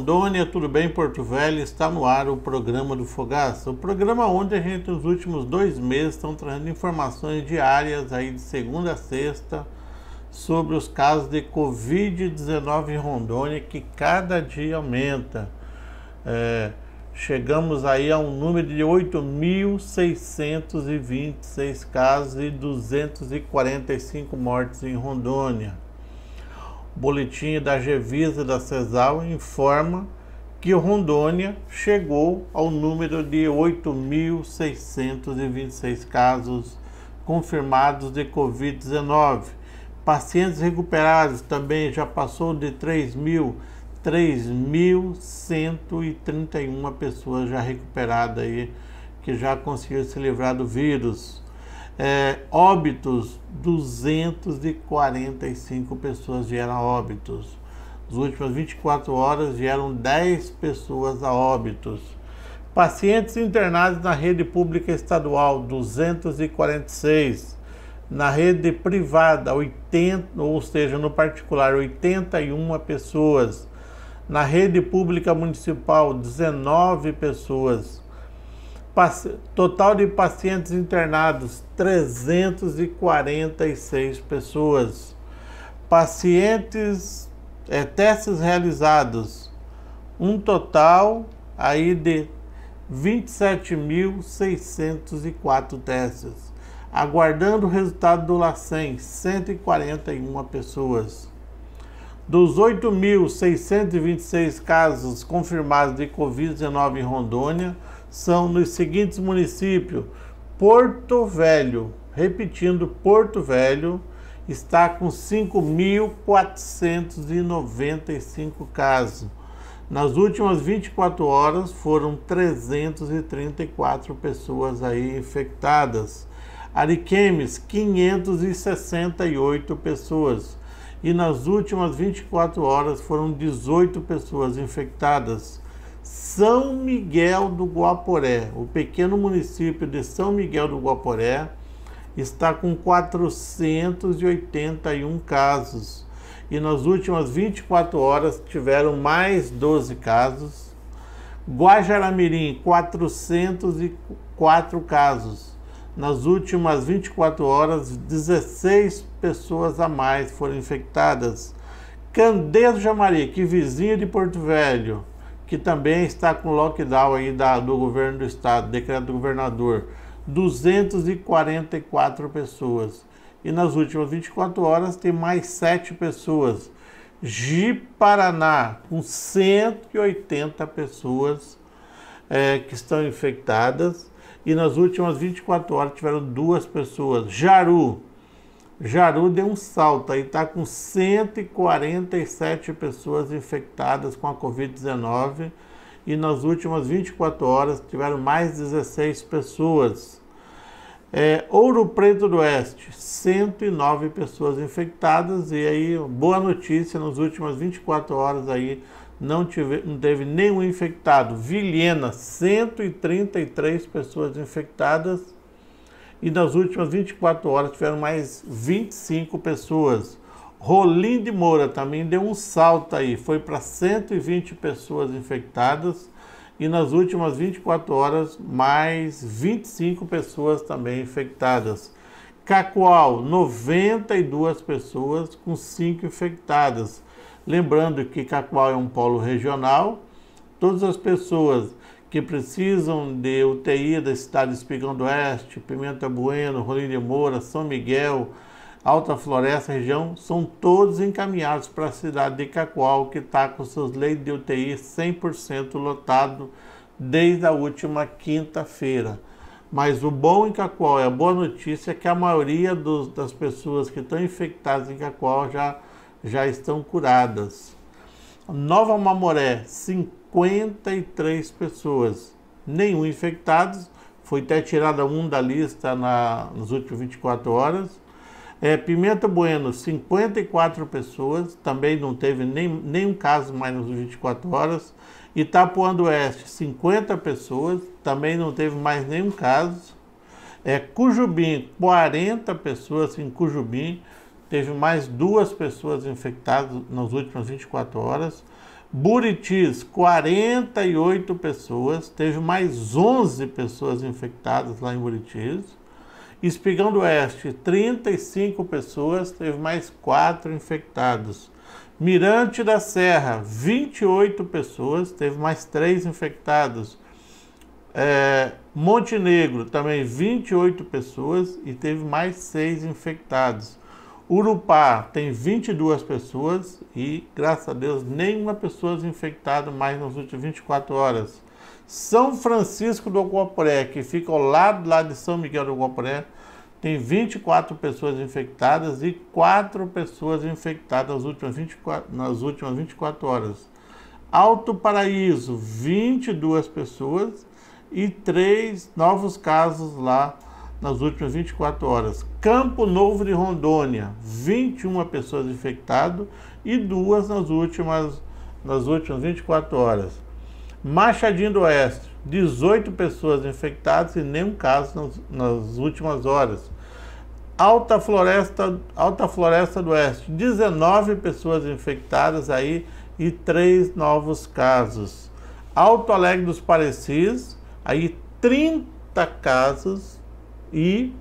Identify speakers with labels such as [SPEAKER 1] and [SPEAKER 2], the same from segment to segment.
[SPEAKER 1] Rondônia, tudo bem Porto Velho? Está no ar o programa do Fogaça, o programa onde a gente nos últimos dois meses estão trazendo informações diárias aí de segunda a sexta sobre os casos de Covid-19 em Rondônia que cada dia aumenta. É, chegamos aí a um número de 8.626 casos e 245 mortes em Rondônia. Boletim da Gevisa da CESAL informa que Rondônia chegou ao número de 8.626 casos confirmados de Covid-19. Pacientes recuperados também já passou de 3.000, 3.131 pessoas já recuperadas aí, que já conseguiram se livrar do vírus é, óbitos, 245 pessoas vieram óbitos. Nas últimas 24 horas vieram 10 pessoas a óbitos. Pacientes internados na rede pública estadual, 246. Na rede privada, 80, ou seja, no particular, 81 pessoas. Na rede pública municipal, 19 pessoas Total de pacientes internados, 346 pessoas. Pacientes, é, testes realizados, um total aí de 27.604 testes. Aguardando o resultado do LACEN, 141 pessoas. Dos 8.626 casos confirmados de Covid-19 em Rondônia, são nos seguintes municípios: Porto Velho, repetindo, Porto Velho está com 5.495 casos. Nas últimas 24 horas foram 334 pessoas aí infectadas. Ariquemes, 568 pessoas. E nas últimas 24 horas foram 18 pessoas infectadas. São Miguel do Guaporé, o pequeno município de São Miguel do Guaporé, está com 481 casos e nas últimas 24 horas tiveram mais 12 casos. Guajaramirim, 404 casos. Nas últimas 24 horas, 16 pessoas a mais foram infectadas. Candeiro Jamari, que vizinho de Porto Velho, que também está com lockdown aí da, do governo do estado, decreto do governador, 244 pessoas. E nas últimas 24 horas tem mais 7 pessoas. Ji Paraná, com 180 pessoas é, que estão infectadas. E nas últimas 24 horas tiveram duas pessoas. Jaru, Jaru deu um salto aí, está com 147 pessoas infectadas com a Covid-19 e nas últimas 24 horas tiveram mais 16 pessoas. É, Ouro Preto do Oeste, 109 pessoas infectadas e aí, boa notícia, nas últimas 24 horas aí não, tive, não teve nenhum infectado. Vilhena, 133 pessoas infectadas e nas últimas 24 horas tiveram mais 25 pessoas. Rolim de Moura também deu um salto aí, foi para 120 pessoas infectadas e nas últimas 24 horas mais 25 pessoas também infectadas. Cacoal, 92 pessoas com 5 infectadas. Lembrando que Cacoal é um polo regional, todas as pessoas que precisam de UTI da cidade de Espigão do Oeste, Pimenta Bueno, Rolim de Moura, São Miguel, Alta Floresta, região, são todos encaminhados para a cidade de Cacoal, que está com seus leitos de UTI 100% lotado desde a última quinta-feira. Mas o bom em Cacoal, a boa notícia é que a maioria dos, das pessoas que estão infectadas em Cacoal já, já estão curadas. Nova Mamoré, 50 53 pessoas, nenhum infectados, foi até tirada um da lista na, nas últimas 24 horas. É, Pimenta Bueno, 54 pessoas, também não teve nem, nenhum caso mais nas 24 horas. Itapuã do Oeste, 50 pessoas, também não teve mais nenhum caso. É, Cujubim, 40 pessoas em Cujubim, teve mais duas pessoas infectadas nas últimas 24 horas. Buritis, 48 pessoas, teve mais 11 pessoas infectadas lá em Buritis. Espigão do Oeste, 35 pessoas, teve mais 4 infectados. Mirante da Serra, 28 pessoas, teve mais 3 infectados. É, Montenegro, também 28 pessoas e teve mais 6 infectados. Urupá tem 22 pessoas e, graças a Deus, nenhuma pessoa infectada mais nas últimas 24 horas. São Francisco do Guaporé, que fica ao lado lá de São Miguel do Guaporé, tem 24 pessoas infectadas e 4 pessoas infectadas nas últimas 24, nas últimas 24 horas. Alto Paraíso, 22 pessoas e 3 novos casos lá nas últimas 24 horas. Campo Novo de Rondônia, 21 pessoas infectadas e duas nas últimas, nas últimas 24 horas. Machadinho do Oeste, 18 pessoas infectadas e nenhum caso nas, nas últimas horas. Alta Floresta, Alta Floresta do Oeste, 19 pessoas infectadas aí e três novos casos. Alto Alegre dos Parecis, aí 30 casos e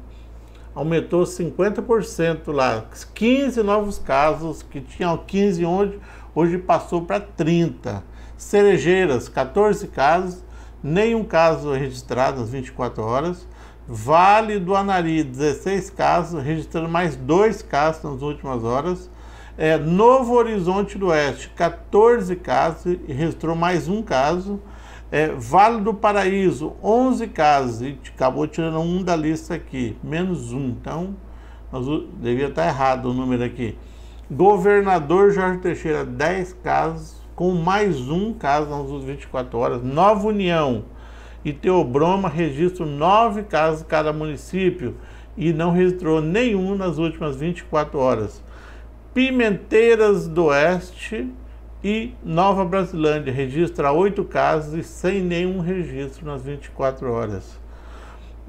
[SPEAKER 1] aumentou 50% lá. 15 novos casos, que tinham 15 onde, hoje passou para 30. Cerejeiras, 14 casos, nenhum caso registrado nas 24 horas. Vale do Anari, 16 casos, registrando mais dois casos nas últimas horas. É, Novo Horizonte do Oeste, 14 casos e registrou mais um caso. É, vale do Paraíso, 11 casos, e acabou tirando um da lista aqui, menos um. Então, nós, devia estar errado o número aqui. Governador Jorge Teixeira, 10 casos, com mais um caso nas últimas 24 horas. Nova União e Teobroma registram 9 casos cada município e não registrou nenhum nas últimas 24 horas. Pimenteiras do Oeste e Nova Brasilândia registra oito casos e sem nenhum registro nas 24 horas.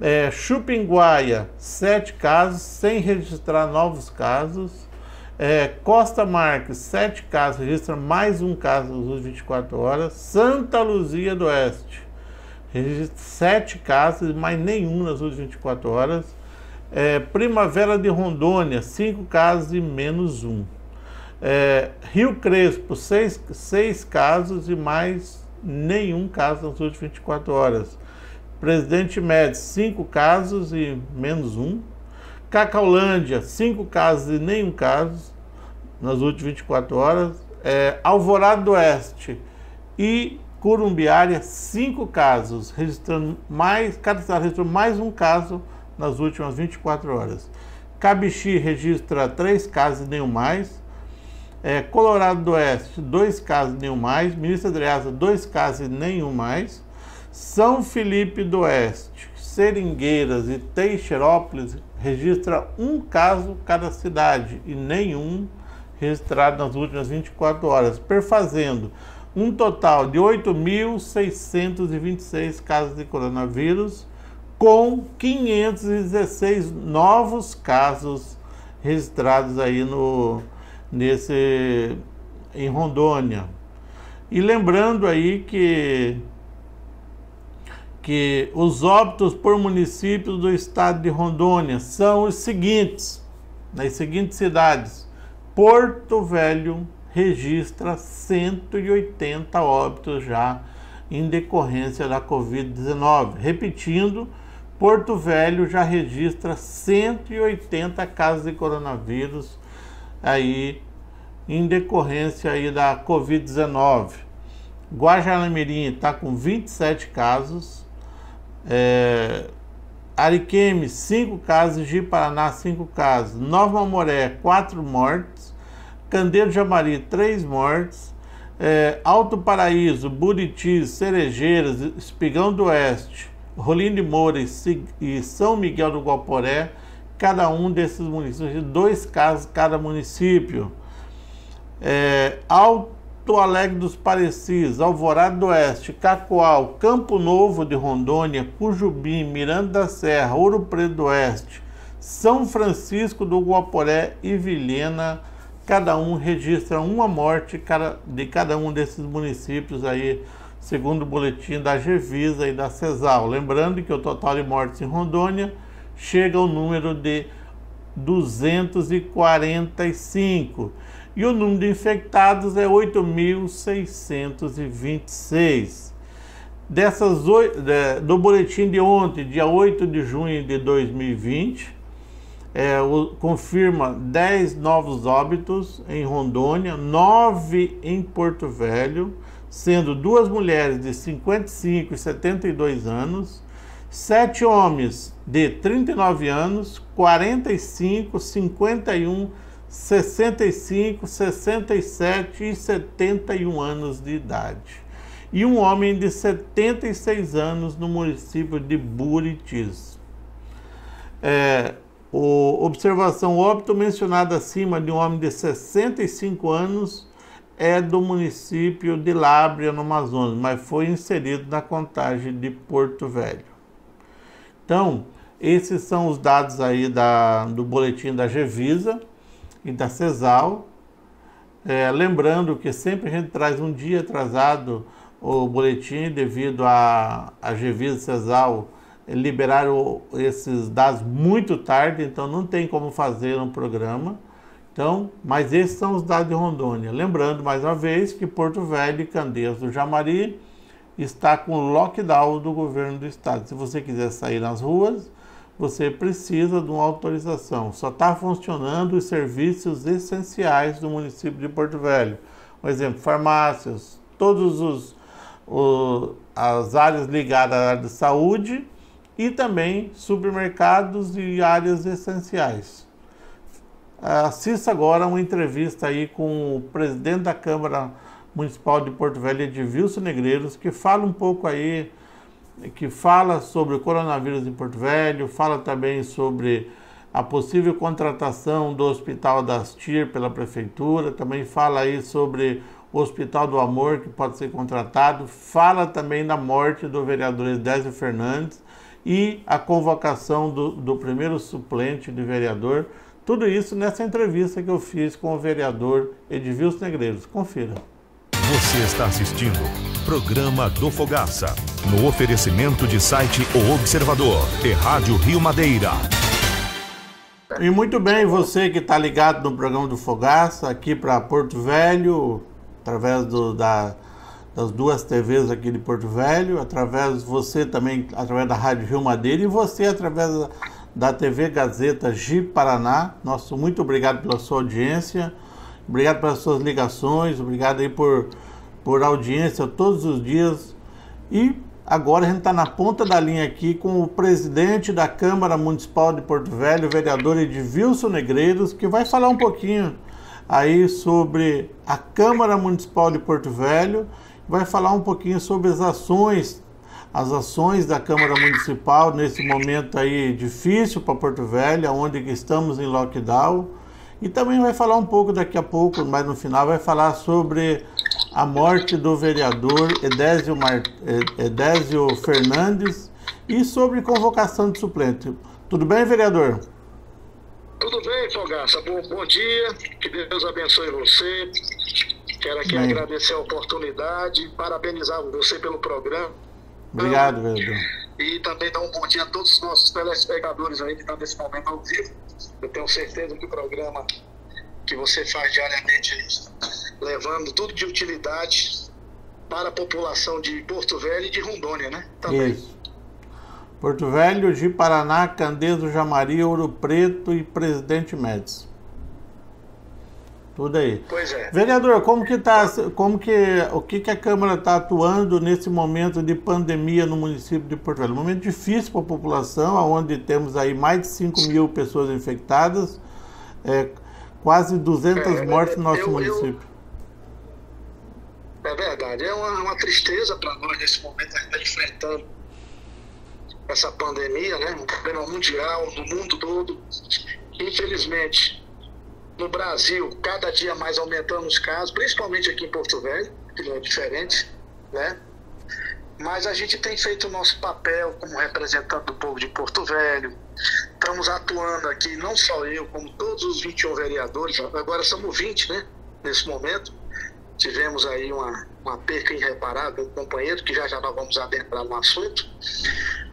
[SPEAKER 1] É, Chupinguaia, sete casos, sem registrar novos casos. É, Costa Marques, sete casos, registra mais um caso nas últimas 24 horas. Santa Luzia do Oeste, registra sete casos, mas nenhum nas últimas 24 horas. É, Primavera de Rondônia, cinco casos e menos um. É, Rio Crespo, seis, seis casos e mais nenhum caso nas últimas 24 horas. Presidente Médici, cinco casos e menos um. Cacaulândia, cinco casos e nenhum caso nas últimas 24 horas. É, Alvorada do Oeste e Curumbiária, cinco casos, registrando mais, cada estado registrou mais um caso nas últimas 24 horas. Cabixi registra três casos e nenhum mais. É, Colorado do Oeste, dois casos nenhum mais. Ministra Adriasa, dois casos nenhum mais. São Felipe do Oeste, Seringueiras e Teixeirópolis registra um caso cada cidade e nenhum registrado nas últimas 24 horas, perfazendo um total de 8.626 casos de coronavírus, com 516 novos casos registrados aí no, nesse em Rondônia. E lembrando aí que que os óbitos por municípios do estado de Rondônia são os seguintes, nas seguintes cidades. Porto Velho registra 180 óbitos já em decorrência da Covid-19. Repetindo, Porto Velho já registra 180 casos de coronavírus aí em decorrência aí da Covid-19. Guajaramirim está com 27 casos, é, Ariquemes 5 casos, Ji Paraná 5 casos, Nova Moré 4 mortes, Candeiro Jamari 3 mortes, é, Alto Paraíso, Buriti, Cerejeiras, Espigão do Oeste, Rolim de Moura e São Miguel do Guaporé cada um desses municípios, dois casos cada município. É, Alto Alegre dos Parecis, Alvorada do Oeste, Cacoal, Campo Novo de Rondônia, Cujubim, Miranda da Serra, Ouro Preto do Oeste, São Francisco do Guaporé e Vilhena, cada um registra uma morte de cada um desses municípios aí, segundo o boletim da Gevisa e da CESAL. Lembrando que o total de mortes em Rondônia chega ao número de 245 e o número de infectados é 8.626. Dessas do boletim de ontem, dia 8 de junho de 2020, é, o, confirma 10 novos óbitos em Rondônia, 9 em Porto Velho, sendo duas mulheres de 55 e 72 anos, sete homens de 39 anos, 45, 51, 65, 67 e 71 anos de idade. E um homem de 76 anos no município de Buritis. É, o observação óbito mencionada acima de um homem de 65 anos é do município de Lábrea, no Amazonas, mas foi inserido na contagem de Porto Velho. Então, esses são os dados aí da, do boletim da Gevisa e da CESAL. É, lembrando que sempre a gente traz um dia atrasado o boletim devido a, a Gevisa e CESAL liberaram esses dados muito tarde, então não tem como fazer um programa. Então, mas esses são os dados de Rondônia. Lembrando mais uma vez que Porto Velho e Candeias do Jamari está com lockdown do governo do estado. Se você quiser sair nas ruas, você precisa de uma autorização. Só está funcionando os serviços essenciais do município de Porto Velho. Por exemplo, farmácias, todos os, os as áreas ligadas à área de saúde e também supermercados e áreas essenciais. Assista agora uma entrevista aí com o presidente da Câmara Municipal de Porto Velho, Edilson Negreiros, que fala um pouco aí, que fala sobre o coronavírus em Porto Velho, fala também sobre a possível contratação do Hospital da Astir pela Prefeitura, também fala aí sobre o Hospital do Amor, que pode ser contratado, fala também da morte do vereador Edésio Fernandes, e a convocação do, do primeiro suplente de vereador. Tudo isso nessa entrevista que eu fiz com o vereador Edvilson Negreiros. Confira.
[SPEAKER 2] Você está assistindo Programa do Fogaça, no oferecimento de site O Observador e Rádio Rio Madeira.
[SPEAKER 1] E muito bem, você que está ligado no programa do Fogaça, aqui para Porto Velho, através do, da das duas TVs aqui de Porto Velho, através você também através da Rádio Rio Madeira e você através da TV Gazeta Gi Paraná. Nosso muito obrigado pela sua audiência, obrigado pelas suas ligações, obrigado aí por por audiência todos os dias. E agora a gente está na ponta da linha aqui com o presidente da Câmara Municipal de Porto Velho, o vereador Edvilson Negreiros, que vai falar um pouquinho aí sobre a Câmara Municipal de Porto Velho vai falar um pouquinho sobre as ações, as ações da Câmara Municipal nesse momento aí difícil para Porto Velho, onde estamos em lockdown. E também vai falar um pouco daqui a pouco, mas no final vai falar sobre a morte do vereador Edésio, Mar... Edésio Fernandes e sobre convocação de suplente. Tudo bem, vereador?
[SPEAKER 3] Tudo bem, Fogaça. Bom, bom dia. Que Deus abençoe você. Quero aqui Bem. agradecer a oportunidade, parabenizar você pelo programa.
[SPEAKER 1] Obrigado, vereador.
[SPEAKER 3] E também dar um bom dia a todos os nossos telespectadores aí que estão nesse momento ao vivo. Eu tenho certeza que o programa que você faz diariamente levando tudo de utilidade para a população de Porto Velho e de Rondônia, né?
[SPEAKER 1] Também. Isso. Porto Velho, de Paraná, Candeso, Jamari, Ouro Preto e Presidente Médici. Tudo aí.
[SPEAKER 3] Pois é.
[SPEAKER 1] Vereador, como que tá, como que, o que, que a Câmara está atuando nesse momento de pandemia no município de Porto Velho? Um momento difícil para a população, onde temos aí mais de 5 mil pessoas infectadas, é, quase 200 é, mortes no nosso eu, município.
[SPEAKER 3] Eu, é verdade, é uma, uma tristeza para nós nesse momento, a gente está enfrentando essa pandemia, né? Um problema mundial, no mundo todo. Infelizmente, no Brasil, cada dia mais aumentando os casos, principalmente aqui em Porto Velho, que não é diferente, né? Mas a gente tem feito o nosso papel como representante do povo de Porto Velho, Estamos atuando aqui, não só eu, como todos os 21 vereadores, agora somos 20, né? Nesse momento. Tivemos aí uma, uma perca irreparável, um companheiro, que já já nós vamos adentrar no assunto.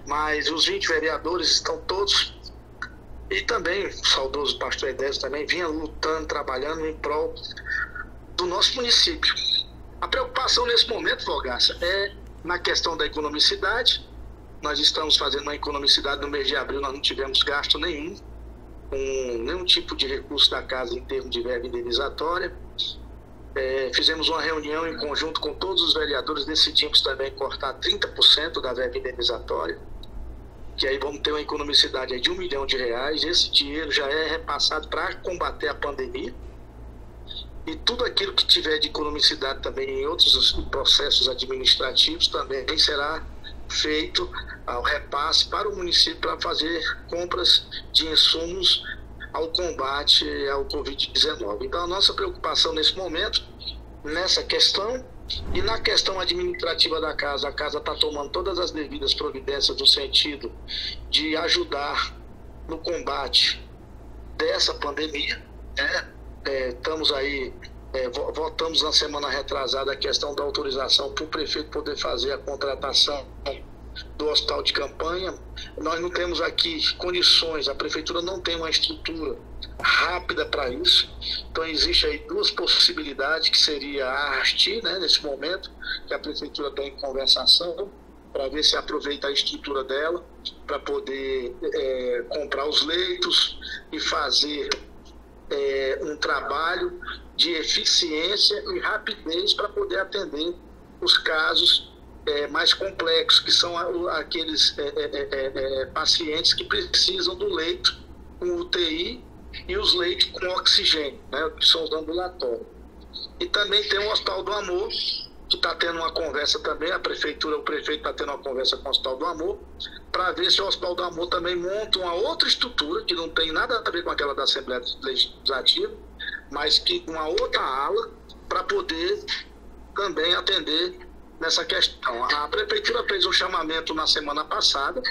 [SPEAKER 3] Mas os 20 vereadores estão todos e também saudoso pastor Edésio também vinha lutando, trabalhando em prol do nosso município. A preocupação nesse momento, Volgaça, é na questão da economicidade. Nós estamos fazendo uma economicidade no mês de abril, nós não tivemos gasto nenhum, com nenhum tipo de recurso da casa em termos de verba indenizatória. É, fizemos uma reunião em conjunto com todos os vereadores, decidimos também cortar 30% da verba indenizatória que aí vamos ter uma economicidade de um milhão de reais. Esse dinheiro já é repassado para combater a pandemia. E tudo aquilo que tiver de economicidade também em outros processos administrativos também será feito ao repasse para o município para fazer compras de insumos ao combate ao Covid-19. Então, a nossa preocupação nesse momento, nessa questão, e na questão administrativa da casa, a casa está tomando todas as devidas providências no sentido de ajudar no combate dessa pandemia. Né? É, estamos aí, é, votamos na semana retrasada a questão da autorização para o prefeito poder fazer a contratação do hospital de campanha. Nós não temos aqui condições, a prefeitura não tem uma estrutura rápida para isso. Então existe aí duas possibilidades, que seria a ARTI, né, nesse momento, que a prefeitura está em conversação, para ver se aproveita a estrutura dela, para poder é, comprar os leitos e fazer é, um trabalho de eficiência e rapidez para poder atender os casos é, mais complexos, que são aqueles é, é, é, pacientes que precisam do leito com UTI e os leitos com oxigênio, né, que são os ambulatórios. E também tem o Hospital do Amor, que está tendo uma conversa também, a prefeitura, o prefeito está tendo uma conversa com o Hospital do Amor, para ver se o Hospital do Amor também monta uma outra estrutura, que não tem nada a ver com aquela da Assembleia Legislativa, mas que uma outra ala, para poder também atender nessa questão. A prefeitura fez um chamamento na semana passada,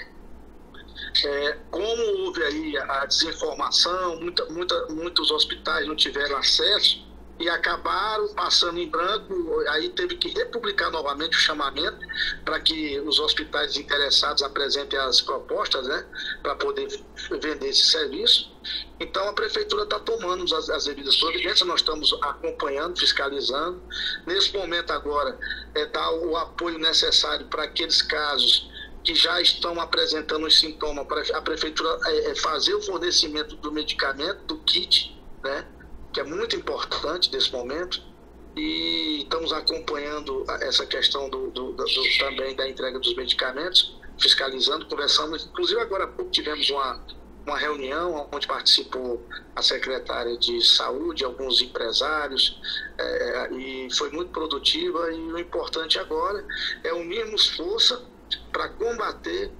[SPEAKER 3] é, como houve aí a desinformação, muita, muita, muitos hospitais não tiveram acesso e acabaram passando em branco, aí teve que republicar novamente o chamamento para que os hospitais interessados apresentem as propostas, né, para poder vender esse serviço. Então a prefeitura está tomando as, as devidas providências, nós estamos acompanhando, fiscalizando. Nesse momento agora é dar o apoio necessário para aqueles casos que já estão apresentando os sintomas para a prefeitura é, é, fazer o fornecimento do medicamento, do kit, né? Que é muito importante nesse momento. E estamos acompanhando essa questão do, do, do, também da entrega dos medicamentos, fiscalizando, conversando. Inclusive, agora há pouco tivemos uma, uma reunião onde participou a secretária de saúde, alguns empresários, é, e foi muito produtiva. E o importante agora é unirmos força para combater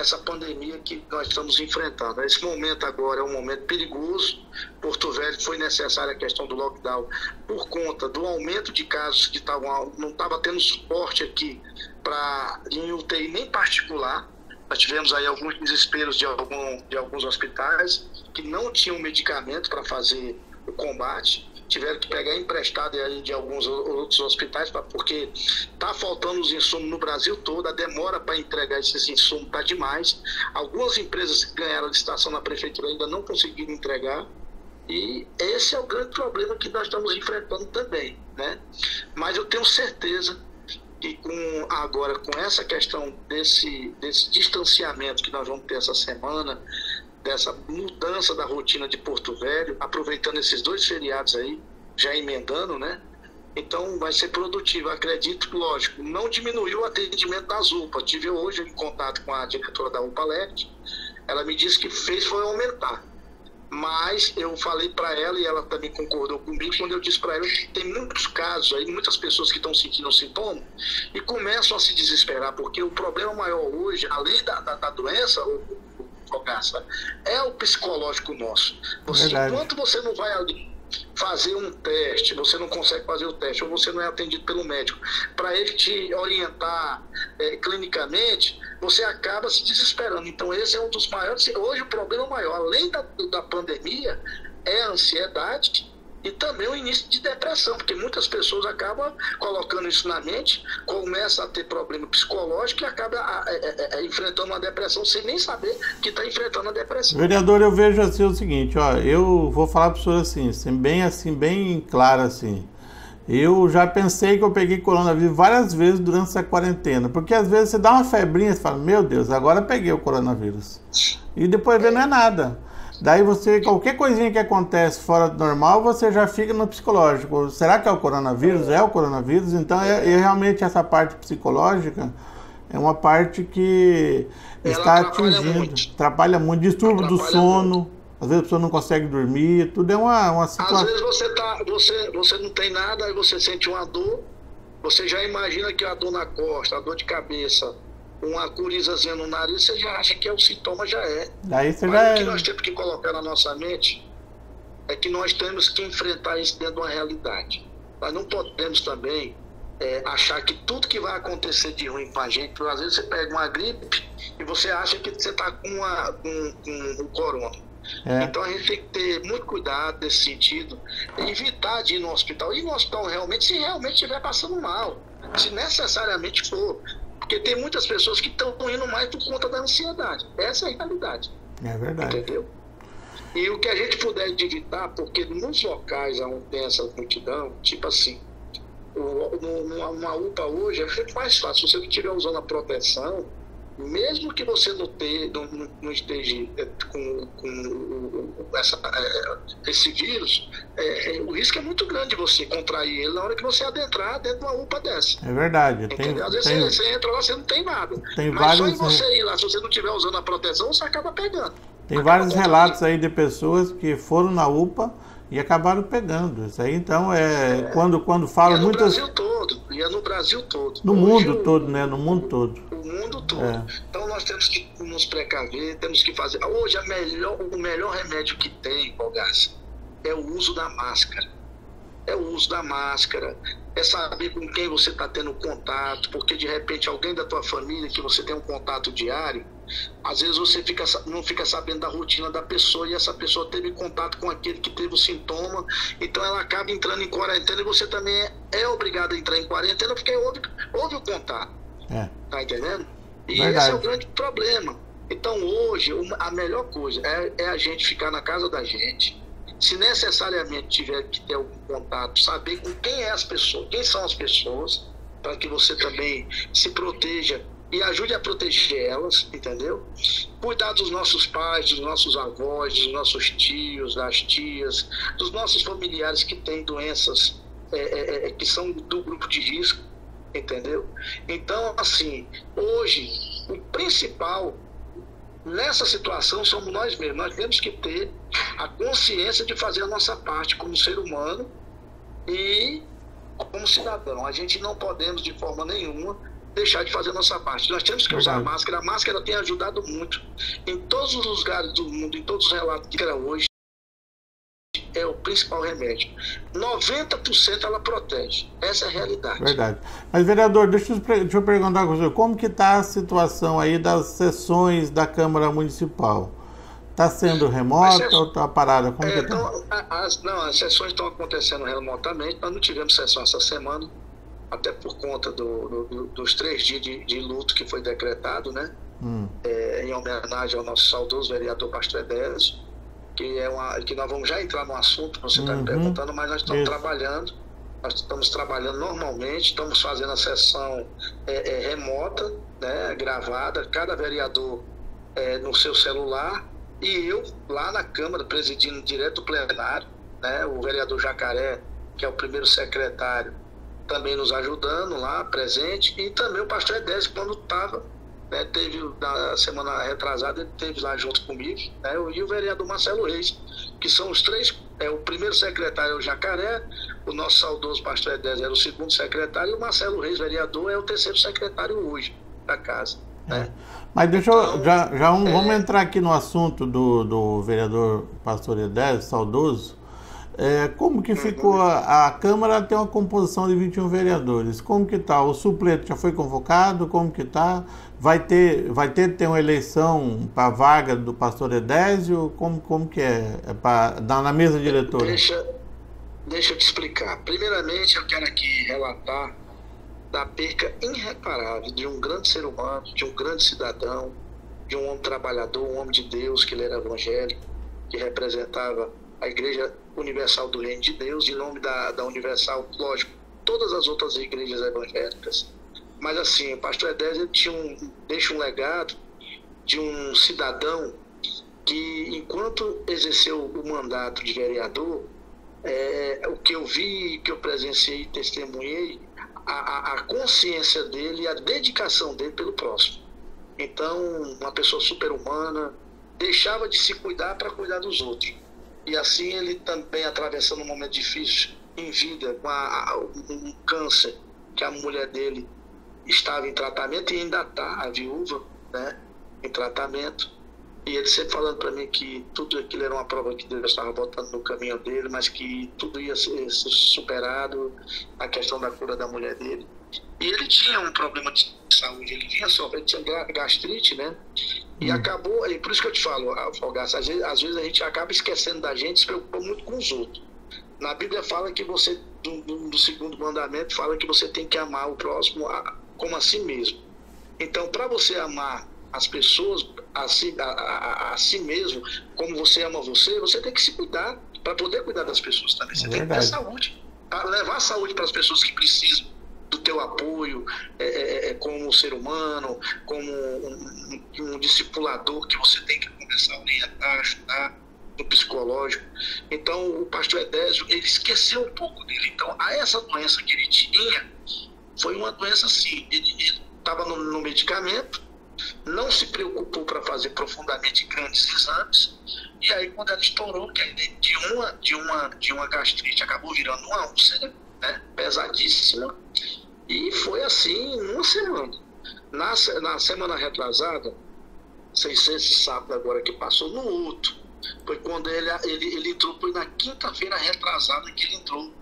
[SPEAKER 3] essa pandemia que nós estamos enfrentando. Esse momento agora é um momento perigoso. Porto Velho foi necessária a questão do lockdown por conta do aumento de casos que estavam não estava tendo suporte aqui para em UTI nem particular. Nós tivemos aí alguns desesperos de, algum, de alguns hospitais que não tinham medicamento para fazer o combate tiveram que pegar emprestado de alguns outros hospitais, porque tá faltando os insumos no Brasil todo, a demora para entregar esses insumos tá demais. Algumas empresas que ganharam licitação na prefeitura ainda não conseguiram entregar. E esse é o grande problema que nós estamos enfrentando também, né? Mas eu tenho certeza que com agora com essa questão desse, desse distanciamento que nós vamos ter essa semana, dessa mudança da rotina de Porto Velho, aproveitando esses dois feriados aí, já emendando, né? Então vai ser produtivo, acredito, lógico. Não diminuiu o atendimento das UPA. Tive hoje em contato com a diretora da UPA ela me disse que fez foi aumentar. Mas eu falei para ela e ela também concordou comigo quando eu disse para ela que tem muitos casos aí, muitas pessoas que estão sentindo sintoma e começam a se desesperar, porque o problema maior hoje, além da, da, da doença, Fogaça, é o psicológico nosso. Você, enquanto você não vai ali fazer um teste, você não consegue fazer o teste, ou você não é atendido pelo médico, para ele te orientar é, clinicamente, você acaba se desesperando. Então, esse é um dos maiores. Hoje, o problema maior, além da, da pandemia, é a ansiedade e também o início de depressão, porque muitas pessoas acabam colocando isso na mente, começa a ter problema psicológico e acaba a, a, a, enfrentando uma depressão sem nem saber que está enfrentando a depressão.
[SPEAKER 1] Vereador, eu vejo assim o seguinte, ó, eu vou falar para o senhor assim, assim, bem assim, bem claro assim. Eu já pensei que eu peguei coronavírus várias vezes durante essa quarentena, porque às vezes você dá uma febrinha e fala, meu Deus, agora peguei o coronavírus. E depois vê não é nada. Daí você, qualquer coisinha que acontece fora do normal, você já fica no psicológico. Será que é o coronavírus? É o coronavírus? Então, é, é realmente essa parte psicológica é uma parte que Ela está atingindo, muito. atrapalha muito, distúrbio do sono. Muito. Às vezes a pessoa não consegue dormir, tudo é uma, uma situação.
[SPEAKER 3] Às vezes você, tá, você, você não tem nada, aí você sente uma dor, você já imagina que a dor na costa, a dor de cabeça, uma corizazinha no nariz, você já acha que é o sintoma, já é.
[SPEAKER 1] Daí você
[SPEAKER 3] Mas
[SPEAKER 1] já
[SPEAKER 3] o que
[SPEAKER 1] é.
[SPEAKER 3] nós temos que colocar na nossa mente é que nós temos que enfrentar isso dentro de uma realidade. Nós não podemos também é, achar que tudo que vai acontecer de ruim com a gente, porque às vezes você pega uma gripe e você acha que você está com, uma, com, com o corona. É. Então a gente tem que ter muito cuidado nesse sentido, evitar de ir no hospital. Ir no hospital realmente, se realmente estiver passando mal, se necessariamente for. Porque tem muitas pessoas que estão indo mais por conta da ansiedade. Essa é a realidade.
[SPEAKER 1] É verdade.
[SPEAKER 3] Entendeu? E o que a gente puder evitar, porque nos locais onde tem essa multidão, tipo assim, numa UPA hoje é mais fácil. Se você estiver usando a proteção, mesmo que você não, não, não esteja é, com, com essa, é, esse vírus, é, o risco é muito grande de você contrair ele na hora que você adentrar dentro de uma UPA dessa.
[SPEAKER 1] É verdade.
[SPEAKER 3] Tem, Às vezes
[SPEAKER 1] tem,
[SPEAKER 3] você, você, entra lá, você não tem nada.
[SPEAKER 1] Tem
[SPEAKER 3] Mas
[SPEAKER 1] vários,
[SPEAKER 3] só em você ir lá, se você não estiver usando a proteção, você acaba pegando.
[SPEAKER 1] Tem
[SPEAKER 3] acaba
[SPEAKER 1] vários relatos aí de pessoas que foram na UPA e acabaram pegando. Isso aí, então, é, é. quando, quando falo
[SPEAKER 3] é no
[SPEAKER 1] muitas...
[SPEAKER 3] Brasil todo, e é no Brasil todo.
[SPEAKER 1] No Hoje, mundo todo, né? No mundo todo.
[SPEAKER 3] O mundo todo. É. Então nós temos que nos precaver, temos que fazer. Hoje a melhor, o melhor remédio que tem, Colgás, é o uso da máscara. É o uso da máscara, é saber com quem você está tendo contato, porque de repente alguém da tua família que você tem um contato diário, às vezes você fica, não fica sabendo da rotina da pessoa e essa pessoa teve contato com aquele que teve o sintoma, então ela acaba entrando em quarentena e você também é, é obrigado a entrar em quarentena porque houve, houve o contato. É. Tá entendendo? E Verdade. esse é o grande problema. Então hoje a melhor coisa é, é a gente ficar na casa da gente, se necessariamente tiver que ter algum contato, saber com quem é as pessoas, quem são as pessoas, para que você também se proteja e ajude a proteger elas, entendeu? Cuidar dos nossos pais, dos nossos avós, dos nossos tios, das tias, dos nossos familiares que têm doenças é, é, é que são do grupo de risco, entendeu? Então, assim, hoje, o principal nessa situação somos nós mesmos. Nós temos que ter a consciência de fazer a nossa parte como ser humano e como cidadão. A gente não podemos, de forma nenhuma, deixar de fazer nossa parte. Nós temos que usar a máscara. A máscara tem ajudado muito. Em todos os lugares do mundo, em todos os relatos que era hoje, é o principal remédio. 90% ela protege. Essa é a realidade.
[SPEAKER 1] Verdade. Mas, vereador, deixa eu, deixa eu perguntar com você, como que está a situação aí das sessões da Câmara Municipal? Está sendo remota ou está parada? Como
[SPEAKER 3] é,
[SPEAKER 1] que tá?
[SPEAKER 3] então, as, não, as sessões estão acontecendo remotamente. Nós não tivemos sessão essa semana, até por conta do, do, dos três dias de, de, luto que foi decretado, né? Hum. É, em homenagem ao nosso saudoso vereador Pastor Edésio que é uma que nós vamos já entrar no assunto você está uhum. me perguntando, mas nós estamos Isso. trabalhando, nós estamos trabalhando normalmente, estamos fazendo a sessão é, é, remota, né, gravada, cada vereador é, no seu celular e eu lá na Câmara presidindo direto o plenário, né, o vereador Jacaré, que é o primeiro secretário, também nos ajudando lá, presente, e também o pastor Edésio, quando estava né, teve na semana retrasada, ele teve lá junto comigo, né, e o vereador Marcelo Reis, que são os três, é o primeiro secretário é o Jacaré, o nosso saudoso pastor Edésio era o segundo secretário, e o Marcelo Reis, vereador, é o terceiro secretário hoje da casa. Né?
[SPEAKER 1] É. Mas deixa então, eu, já, já um, é... vamos entrar aqui no assunto do, do vereador pastor Edésio, saudoso, É, como que ficou a, a, Câmara tem uma composição de 21 vereadores. Como que tá? O suplente já foi convocado? Como que tá? Vai ter vai ter ter uma eleição para a vaga do pastor Edésio? Como como que é? é pra, na mesa diretora?
[SPEAKER 3] Deixa deixa eu te explicar. Primeiramente, eu quero aqui relatar da perca irreparável de um grande ser humano, de um grande cidadão, de um homem trabalhador, um homem de Deus, que ele era evangélico, que representava a Igreja Universal do Reino de Deus, em nome da, da Universal, lógico, todas as outras igrejas evangélicas. Mas assim, o pastor Edésio tinha um, deixa um legado de um cidadão que, enquanto exerceu o mandato de vereador, é, o que eu vi, que eu presenciei testemunhei, a, a consciência dele e a dedicação dele pelo próximo. Então, uma pessoa super-humana, deixava de se cuidar para cuidar dos outros. E assim ele também atravessando um momento difícil em vida, com a, a, um câncer, que a mulher dele estava em tratamento e ainda está, a viúva, né, em tratamento. E ele sempre falando para mim que tudo aquilo era uma prova que Deus estava botando no caminho dele, mas que tudo ia ser, ser superado, a questão da cura da mulher dele. E ele tinha um problema de saúde, ele vinha sofrendo, tinha gastrite, né? E hum. acabou, e por isso que eu te falo, Alfogaça, às vezes, às vezes a gente acaba esquecendo da gente, se preocupa muito com os outros. Na Bíblia fala que você, do, do, do segundo mandamento, fala que você tem que amar o próximo a, como a si mesmo. Então, para você amar as pessoas a si, a, a, a si mesmo, como você ama você, você tem que se cuidar para poder cuidar das pessoas também. Você é tem que ter saúde, para levar saúde para as pessoas que precisam do teu apoio é, é, é, é como ser humano, como um, um, discipulador que você tem que começar a orientar, ajudar no psicológico. Então, o pastor Edésio, ele esqueceu um pouco dele. Então, a essa doença que ele tinha, foi uma doença assim, ele estava no, no medicamento, não se preocupou para fazer profundamente grandes exames, e aí quando ela estourou, que de uma, de uma, de uma gastrite acabou virando uma úlcera, né, pesadíssima, e foi assim uma semana. Na, na semana retrasada, sem ser esse sábado agora que passou, no outro, foi quando ele, ele, ele entrou, foi na quinta-feira retrasada que ele entrou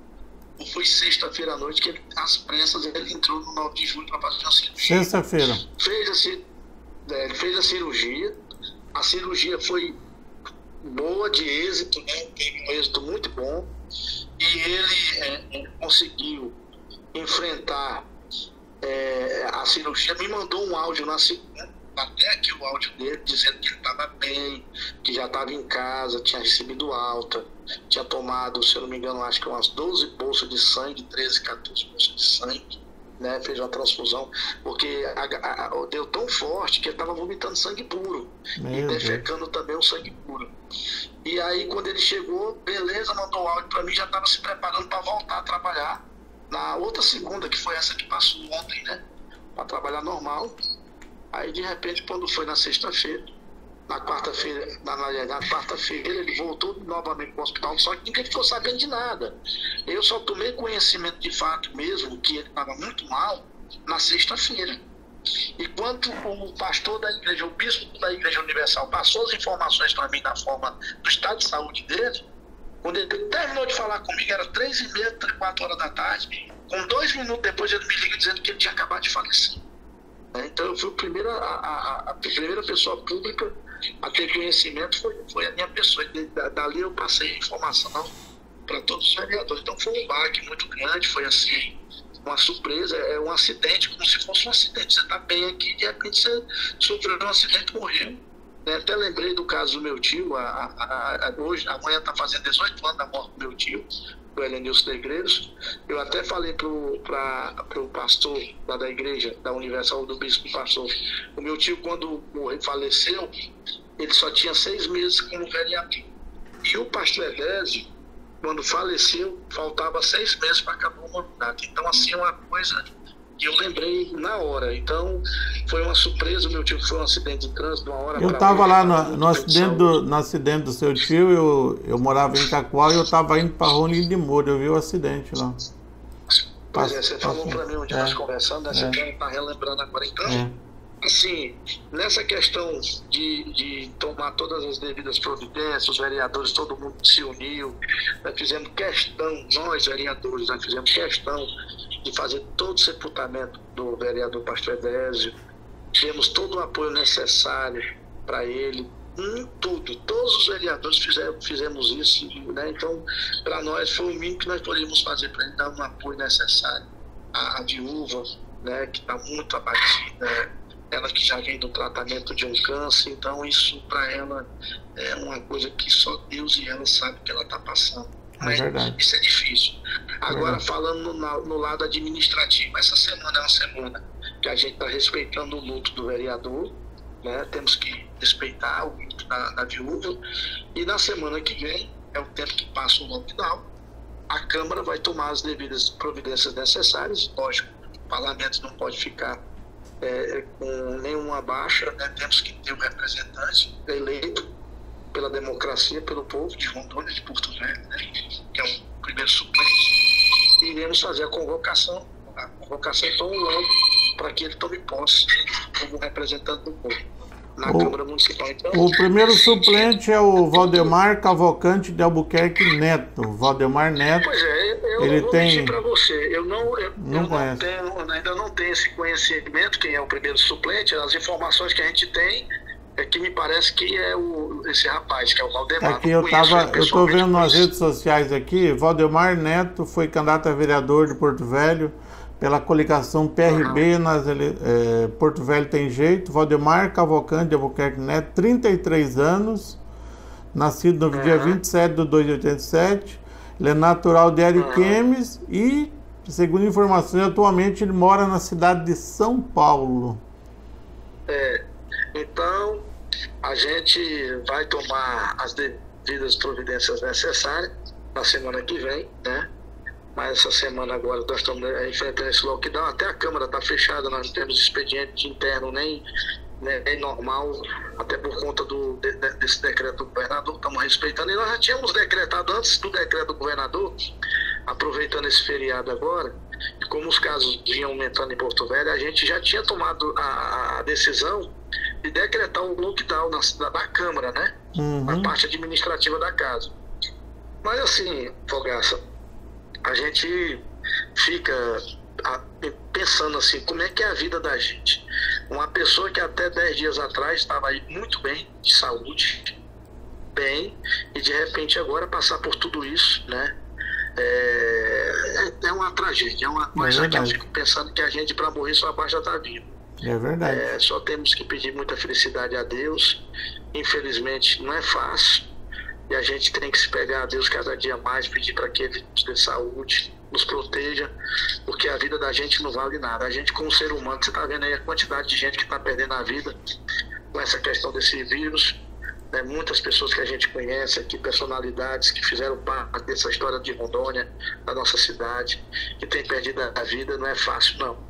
[SPEAKER 3] ou foi sexta-feira à noite que ele, às pressas ele entrou no 9 de julho para fazer uma cirurgia.
[SPEAKER 1] Sexta-feira.
[SPEAKER 3] Fez a, é, fez a cirurgia, a cirurgia foi boa, de êxito, né? teve um êxito muito bom, e ele é, é conseguiu enfrentar é, a cirurgia, me mandou um áudio na segunda, até aqui o áudio dele, dizendo que ele estava bem, que já estava em casa, tinha recebido alta, tinha tomado, se eu não me engano, acho que umas 12 bolsas de sangue, 13, 14 bolsas de sangue né, fez uma transfusão, porque a, a, a, deu tão forte que ele estava vomitando sangue puro Meu e defecando Deus. também o sangue puro. E aí, quando ele chegou, beleza, mandou áudio para mim, já estava se preparando para voltar a trabalhar na outra segunda, que foi essa que passou ontem, né, para trabalhar normal. Aí, de repente, quando foi na sexta-feira, na quarta-feira, na, na quarta-feira, ele voltou novamente para o hospital, só que ninguém ficou sabendo de nada. Eu só tomei conhecimento de fato mesmo que ele estava muito mal na sexta-feira. E quando o pastor da igreja, o bispo da Igreja Universal, passou as informações para mim na forma do estado de saúde dele, quando ele terminou de falar comigo, era três e meia, quatro horas da tarde, com dois minutos depois ele me liga dizendo que ele tinha acabado de falecer. Então eu fui a primeira, a, a, a primeira pessoa pública a ter conhecimento foi, foi a minha pessoa. Dali eu passei a informação para todos os vereadores. Então foi um baque muito grande, foi assim, uma surpresa, é um acidente, como se fosse um acidente. Você está bem aqui, de repente você sofreu um acidente e morreu. Né? Até lembrei do caso do meu tio, a, a, a, hoje, amanhã está fazendo 18 anos da morte do meu tio, do Helenilson Negreiros. Eu até falei para o pastor lá da igreja, da Universal, do bispo pastor, o meu tio, quando morreu, faleceu, ele só tinha seis meses como vereador. E o pastor Edésio, quando faleceu, faltava seis meses para acabar o mandato. Então, assim, é uma coisa que eu lembrei na hora. Então, foi uma surpresa. Meu tio foi um acidente de trânsito, uma hora
[SPEAKER 1] Eu estava lá no, no acidente do, no acidente do seu tio, eu, eu morava em Cacoal e eu estava indo para Rolim de Moura. Eu vi o acidente lá.
[SPEAKER 3] Pois é, você falou para mim onde é, nós conversando, né? Você está é. relembrando agora então. É. assim, nessa questão de, de tomar todas as devidas providências, os vereadores, todo mundo se uniu, nós fizemos questão, nós vereadores, nós fizemos questão de fazer todo o sepultamento do vereador Pastor Edésio, tivemos todo o apoio necessário para ele, em tudo, todos os vereadores fizeram, fizemos isso, né? então para nós foi o mínimo que nós podíamos fazer para ele dar um apoio necessário à, à viúva, né, que está muito abatida, ela que já vem do tratamento de um câncer, então isso para ela é uma coisa que só Deus e ela sabe que ela está passando.
[SPEAKER 1] É verdade.
[SPEAKER 3] Isso é difícil. Agora, é falando no, no, lado administrativo, essa semana é uma semana que a gente está respeitando o luto do vereador, né? temos que respeitar o luto da, da viúva, e na semana que vem é o tempo que passa o lockdown. A Câmara vai tomar as devidas providências necessárias, lógico, o parlamento não pode ficar é, com nenhuma baixa, né? temos que ter um representante eleito pela democracia, pelo povo de Rondônia, de Porto Velho, né? que é o primeiro suplente, iremos fazer a convocação, a convocação tão logo para que ele tome posse como representante do povo na o, Câmara Municipal. Então,
[SPEAKER 1] o primeiro suplente é o Valdemar Cavalcante de Albuquerque Neto. Valdemar Neto.
[SPEAKER 3] Pois é, eu ele vou tem... para você. Eu não, eu, não, eu não tenho, ainda não tenho esse conhecimento, quem é o primeiro suplente, as informações que a gente tem é que me parece que é o, esse rapaz, que é o Valdemar.
[SPEAKER 1] Aqui eu tava, eu estou vendo nas redes sociais aqui, Valdemar Neto foi candidato a vereador de Porto Velho pela coligação PRB nas, é, Porto Velho tem jeito, Valdemar Cavalcante de Albuquerque Neto, 33 anos, nascido no uhum. dia 27 de 2 de 87, ele é natural de Ariquemes uhum. e, segundo informações, atualmente ele mora na cidade de São Paulo.
[SPEAKER 3] É, então a gente vai tomar as devidas providências necessárias na semana que vem, né? Mas essa semana agora nós estamos enfrentando esse lockdown, até a Câmara está fechada, nós não temos expediente interno nem, nem normal, até por conta do, de, desse decreto do governador, estamos respeitando. E nós já tínhamos decretado antes do decreto do governador, aproveitando esse feriado agora, e como os casos vinham aumentando em Porto Velho, a gente já tinha tomado a, a decisão de decretar o lockdown na, da Câmara, né? Uhum. Na parte administrativa da casa. Mas assim, Fogaça, a gente fica pensando assim, como é que é a vida da gente? Uma pessoa que até 10 dias atrás estava aí muito bem, de saúde, bem, e de repente agora passar por tudo isso, né? É, é, é uma tragédia, é uma coisa é que eu fico pensando que a gente para morrer só basta estar vivo.
[SPEAKER 1] É verdade.
[SPEAKER 3] É, só temos que pedir muita felicidade a Deus. Infelizmente não é fácil, e a gente tem que se pegar a Deus cada dia mais, pedir para que Ele nos dê saúde, nos proteja, porque a vida da gente não vale nada. A gente, como ser humano, você está vendo aí a quantidade de gente que está perdendo a vida com essa questão desse vírus. Né? Muitas pessoas que a gente conhece aqui, personalidades que fizeram parte dessa história de Rondônia, da nossa cidade, que tem perdido a vida, não é fácil, não.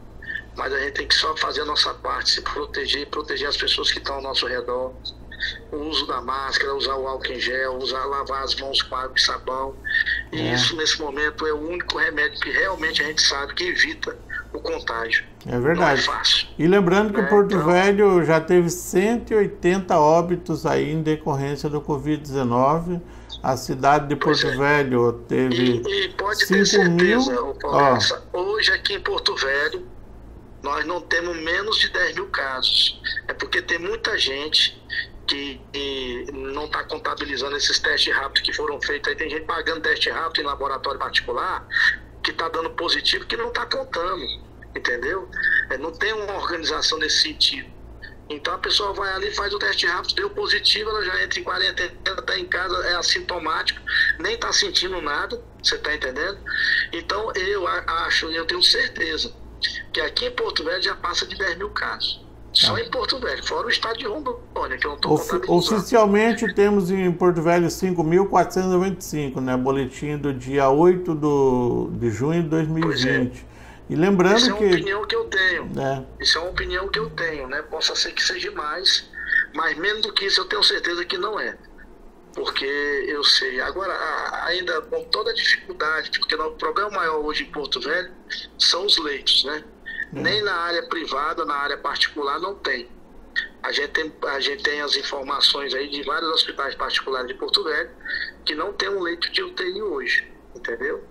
[SPEAKER 3] Mas a gente tem que só fazer a nossa parte, se proteger, proteger as pessoas que estão ao nosso redor, o uso da máscara, usar o álcool em gel, usar lavar as mãos com água e sabão. E é. isso, nesse momento, é o único remédio que realmente a gente sabe que evita o contágio.
[SPEAKER 1] É verdade.
[SPEAKER 3] É fácil.
[SPEAKER 1] E lembrando que é, Porto então... Velho já teve 180 óbitos aí em decorrência do Covid-19. A cidade de Porto é. Velho teve.
[SPEAKER 3] E, e pode 5 ter certeza, mil... oh. hoje aqui em Porto Velho, nós não temos menos de 10 mil casos. É porque tem muita gente que, não está contabilizando esses testes rápidos que foram feitos. Aí tem gente pagando teste rápido em laboratório particular que está dando positivo que não está contando, entendeu? É, não tem uma organização nesse sentido. Então a pessoa vai ali, faz o teste rápido, deu positivo, ela já entra em quarentena, está em casa, é assintomático, nem está sentindo nada, você está entendendo? Então eu acho, eu tenho certeza, que aqui em Porto Velho já passa de 10 mil casos. Só em Porto Velho, fora o estado de Rondônia, que eu não estou Ofi
[SPEAKER 1] Oficialmente temos em Porto Velho 5.495, né? Boletim do dia 8 do, de junho de 2020. É. E lembrando Isso é
[SPEAKER 3] uma
[SPEAKER 1] que...
[SPEAKER 3] opinião que eu tenho. É. Isso é uma opinião que eu tenho, né? Possa ser que seja mais, mas menos do que isso eu tenho certeza que não é. Porque eu sei. Agora, ainda com toda a dificuldade, porque o problema maior hoje em Porto Velho são os leitos, né? Nem na área privada, na área particular, não tem. A gente tem, a gente tem as informações aí de vários hospitais particulares de Porto Velho que não tem um leito de UTI hoje, entendeu?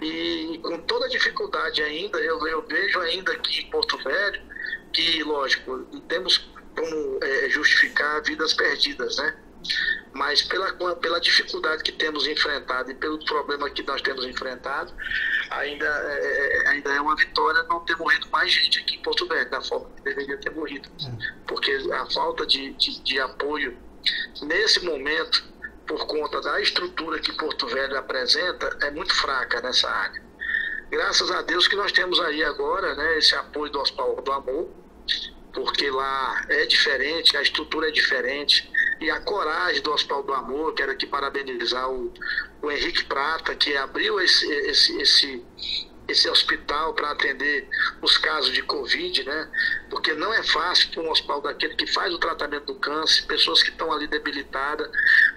[SPEAKER 3] E com toda dificuldade ainda, eu, eu vejo ainda aqui em Porto Velho que, lógico, temos como é, justificar vidas perdidas, né? Mas pela, pela dificuldade que temos enfrentado e pelo problema que nós temos enfrentado, ainda é, é, ainda é uma vitória não ter morrido mais gente aqui em Porto Velho, da forma que deveria ter morrido. É. Porque a falta de, de, de apoio nesse momento, por conta da estrutura que Porto Velho apresenta, é muito fraca nessa área. Graças a Deus que nós temos aí agora né, esse apoio do Hospital do Amor, porque lá é diferente, a estrutura é diferente. E a coragem do Hospital do Amor, quero aqui parabenizar o, o Henrique Prata, que abriu esse, esse, esse, esse hospital para atender os casos de Covid, né? Porque não é fácil para um hospital daquele que faz o tratamento do câncer, pessoas que estão ali debilitadas,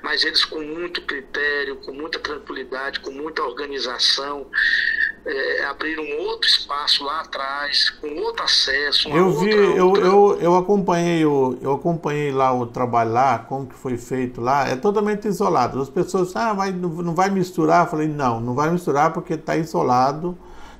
[SPEAKER 3] mas eles com muito critério, com muita tranquilidade, com muita organização é, abrir um outro espaço lá atrás, com outro acesso.
[SPEAKER 1] Eu vi, outra, eu, outra... eu, eu acompanhei o, eu acompanhei lá o trabalho lá, como que foi feito lá, é totalmente isolado. As pessoas, ah, vai, não vai misturar, eu falei, não, não vai misturar porque está isolado,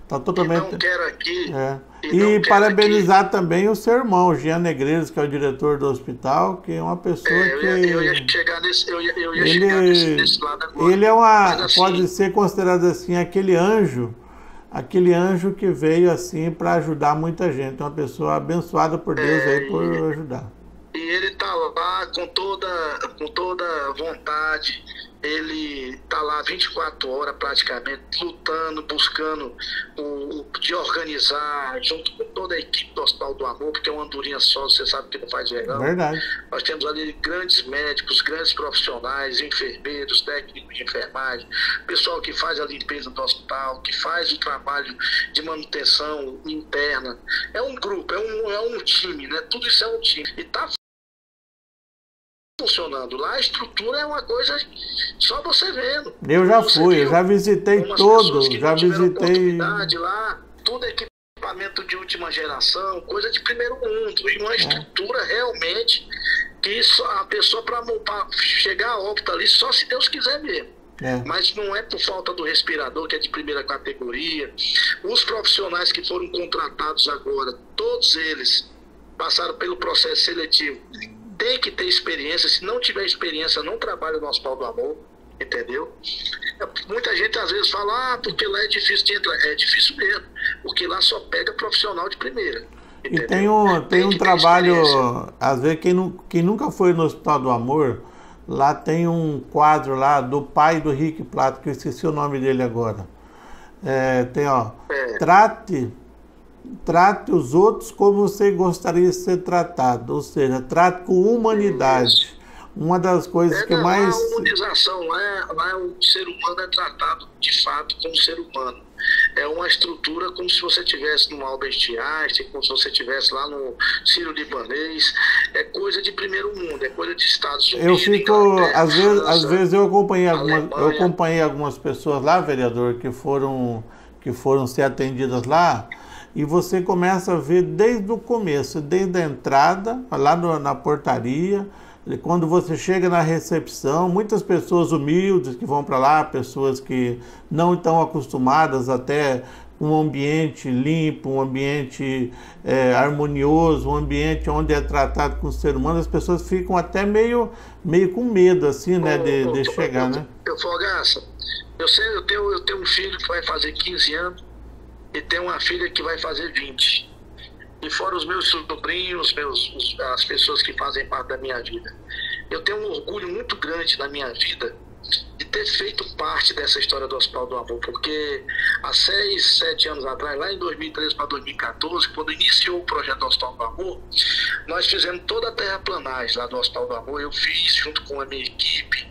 [SPEAKER 1] está totalmente. E
[SPEAKER 3] não quero aqui.
[SPEAKER 1] É. E, e parabenizar aqui... também o seu irmão, Jean Negreiros, que é o diretor do hospital, que é uma pessoa é, eu
[SPEAKER 3] que. Ia, eu ia chegar nesse, eu ia, eu ia ele, chegar nesse, nesse lado agora.
[SPEAKER 1] Ele é uma. Assim, pode ser considerado assim, aquele anjo aquele anjo que veio assim para ajudar muita gente, uma pessoa abençoada por Deus é, aí por ajudar.
[SPEAKER 3] E ele está lá com toda, com toda vontade, ele está lá 24 horas praticamente, lutando, buscando o, de organizar, junto com toda a equipe do Hospital do Amor, porque é uma andorinha só, você sabe que não faz legal.
[SPEAKER 1] Verdade.
[SPEAKER 3] Nós temos ali grandes médicos, grandes profissionais, enfermeiros, técnicos de enfermagem, pessoal que faz a limpeza do hospital, que faz o trabalho de manutenção interna. É um grupo, é um, é um time, né? Tudo isso é um time. E está funcionando. Lá a estrutura é uma coisa só você vendo.
[SPEAKER 1] Eu já fui, eu já visitei todo, já visitei.
[SPEAKER 3] Lá, tudo é equipamento de última geração, coisa de primeiro mundo. E uma é. estrutura realmente que a pessoa para chegar a óbito ali só se Deus quiser mesmo. É. Mas não é por falta do respirador, que é de primeira categoria. Os profissionais que foram contratados agora, todos eles passaram pelo processo seletivo tem que ter experiência. Se não tiver experiência, não trabalha no Hospital do Amor, entendeu? Muita gente às vezes fala, ah, porque lá é difícil de entrar. É difícil mesmo, porque lá só pega profissional de primeira.
[SPEAKER 1] Entendeu? E tem um, tem, tem um trabalho, às vezes, quem, não, quem nunca foi no Hospital do Amor, lá tem um quadro lá do pai do Rick Plato, que eu esqueci o nome dele agora. É, tem, ó, é. trate trate os outros como você gostaria de ser tratado, ou seja, trate com humanidade. Uma das coisas
[SPEAKER 3] é,
[SPEAKER 1] que mais.
[SPEAKER 3] Lá a humanização, lá, lá o ser humano é tratado de fato como ser humano. É uma estrutura como se você tivesse no Albert Einstein, como se você estivesse lá no Sírio Libanês. É coisa de primeiro mundo, é coisa de Estados Unidos.
[SPEAKER 1] Eu fico, às vezes, às vezes eu acompanhei algumas, eu acompanhei algumas pessoas lá, vereador, que foram que foram ser atendidas lá e você começa a ver desde o começo, desde a entrada, lá no, na portaria, quando você chega na recepção, muitas pessoas humildes que vão para lá, pessoas que não estão acostumadas até um ambiente limpo, um ambiente é, harmonioso, um ambiente onde é tratado com o ser humano, as pessoas ficam até meio, meio com medo, assim, né, de, de chegar, né?
[SPEAKER 3] Eu, Fogaça, eu sei, eu tenho, eu tenho um filho que vai fazer 15 anos, e tenho uma filha que vai fazer 20. E fora os meus sobrinhos, meus, os, as pessoas que fazem parte da minha vida. Eu tenho um orgulho muito grande na minha vida de ter feito parte dessa história do Hospital do Amor, porque há seis, sete anos atrás, lá em 2013 para 2014, quando iniciou o projeto do Hospital do Amor, nós fizemos toda a terraplanagem lá do Hospital do Amor, eu fiz junto com a minha equipe,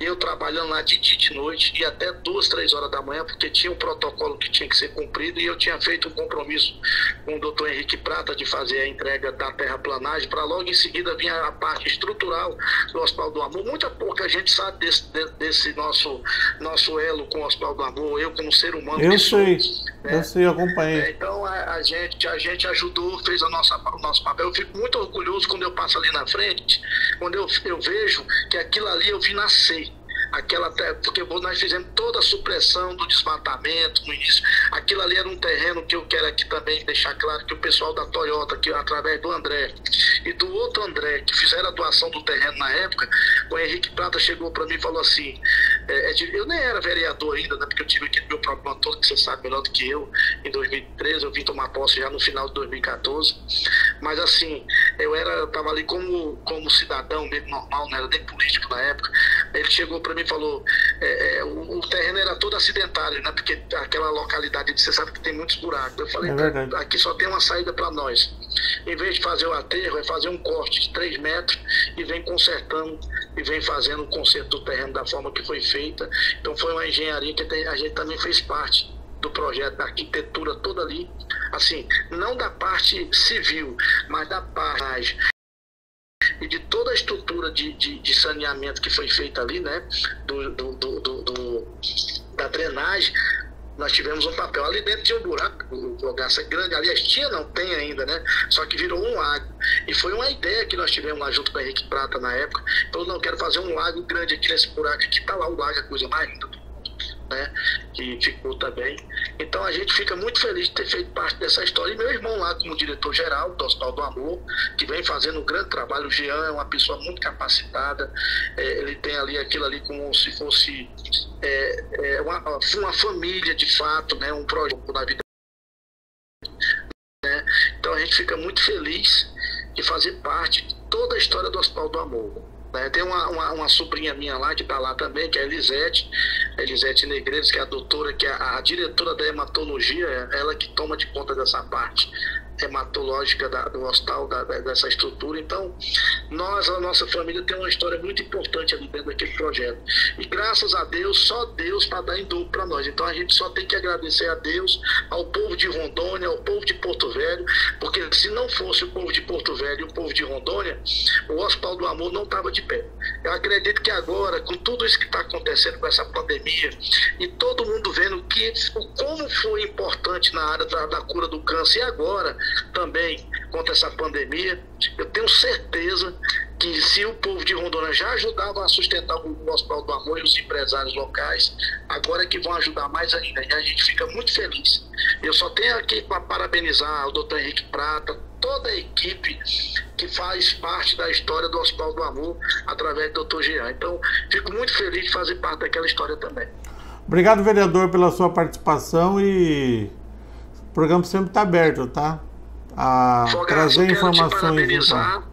[SPEAKER 3] eu trabalhando lá de dia de noite e até duas, três horas da manhã, porque tinha um protocolo que tinha que ser cumprido e eu tinha feito um compromisso com o doutor Henrique Prata de fazer a entrega da terraplanagem para logo em seguida vir a parte estrutural do Hospital do Amor. Muita pouca gente sabe desse, desse nosso, nosso elo com o Hospital do Amor, eu como ser humano.
[SPEAKER 1] Eu sei, né? eu sei, acompanhei. É,
[SPEAKER 3] então a, a, gente, a gente ajudou, fez a nossa, o nosso papel. Eu fico muito orgulhoso quando eu passo ali na frente, quando eu, eu vejo que aquilo ali eu vi nascer aquela porque nós fizemos toda a supressão do desmatamento no início. Aquilo ali era um terreno que eu quero aqui também deixar claro que o pessoal da Toyota, que através do André e do outro André, que fizeram a doação do terreno na época, o Henrique Prata chegou para mim e falou assim: é, é eu nem era vereador ainda, né, porque eu tive aquele meu problema todo, que você sabe melhor do que eu, em 2013, eu vim tomar posse já no final de 2014. Mas assim, eu era, tava ali como, como cidadão mesmo normal, não era nem político na época. Ele chegou para mim e falou: é, é, o, o, terreno era todo acidentário, né? Porque aquela localidade, você sabe que tem muitos buracos. Eu falei: é aqui só tem uma saída para nós. Em vez de fazer o aterro, é fazer um corte de 3 metros e vem consertando e vem fazendo o conserto do terreno da forma que foi feita. Então foi uma engenharia que a gente também fez parte do projeto, da arquitetura toda ali. Assim, não da parte civil, mas da parte e de toda a estrutura de, de, de saneamento que foi feita ali, né? Do, do, do, do, da drenagem, nós tivemos um papel. Ali dentro tinha um buraco, um logaça grande. Aliás, tinha, não tem ainda, né? Só que virou um lago. E foi uma ideia que nós tivemos lá junto com o Henrique Prata na época. Então, não, quero fazer um lago grande aqui nesse buraco. Aqui tá lá o lago, a coisa mais linda do né, que ficou também. Então a gente fica muito feliz de ter feito parte dessa história. E meu irmão lá, como diretor-geral do Hospital do Amor, que vem fazendo um grande trabalho. O Jean é uma pessoa muito capacitada, é, ele tem ali aquilo ali como se fosse é, é uma, uma família de fato, né, um projeto na vida. Né? Então a gente fica muito feliz de fazer parte de toda a história do Hospital do Amor. Né? Tem uma, uma, uma, sobrinha minha lá que está lá também, que é a Elisete, Elisete Negreiros, que é a doutora, que é a, a diretora da hematologia, é ela que toma de conta dessa parte hematológica da, do hospital, da, dessa estrutura. Então, nós, a nossa família, tem uma história muito importante ali dentro daquele projeto. E graças a Deus, só Deus para dar em dobro para nós. Então, a gente só tem que agradecer a Deus, ao povo de Rondônia, ao povo de Porto Velho, porque se não fosse o povo de Porto Velho e o povo de Rondônia, o Hospital do Amor não estava de pé. Eu acredito que agora, com tudo isso que está acontecendo com essa pandemia, e todo mundo vendo que como foi importante na área da, da cura do câncer, e agora também contra essa pandemia. Eu tenho certeza que se o povo de Rondônia já ajudava a sustentar o Hospital do Amor e os empresários locais, agora é que vão ajudar mais ainda. E a gente fica muito feliz. Eu só tenho aqui para parabenizar o doutor Henrique Prata, toda a equipe que faz parte da história do Hospital do Amor através do doutor Jean. Então, fico muito feliz de fazer parte daquela história também.
[SPEAKER 1] Obrigado, vereador, pela sua participação e o programa sempre está aberto, tá? A Fogaço, trazer informações.
[SPEAKER 3] Então.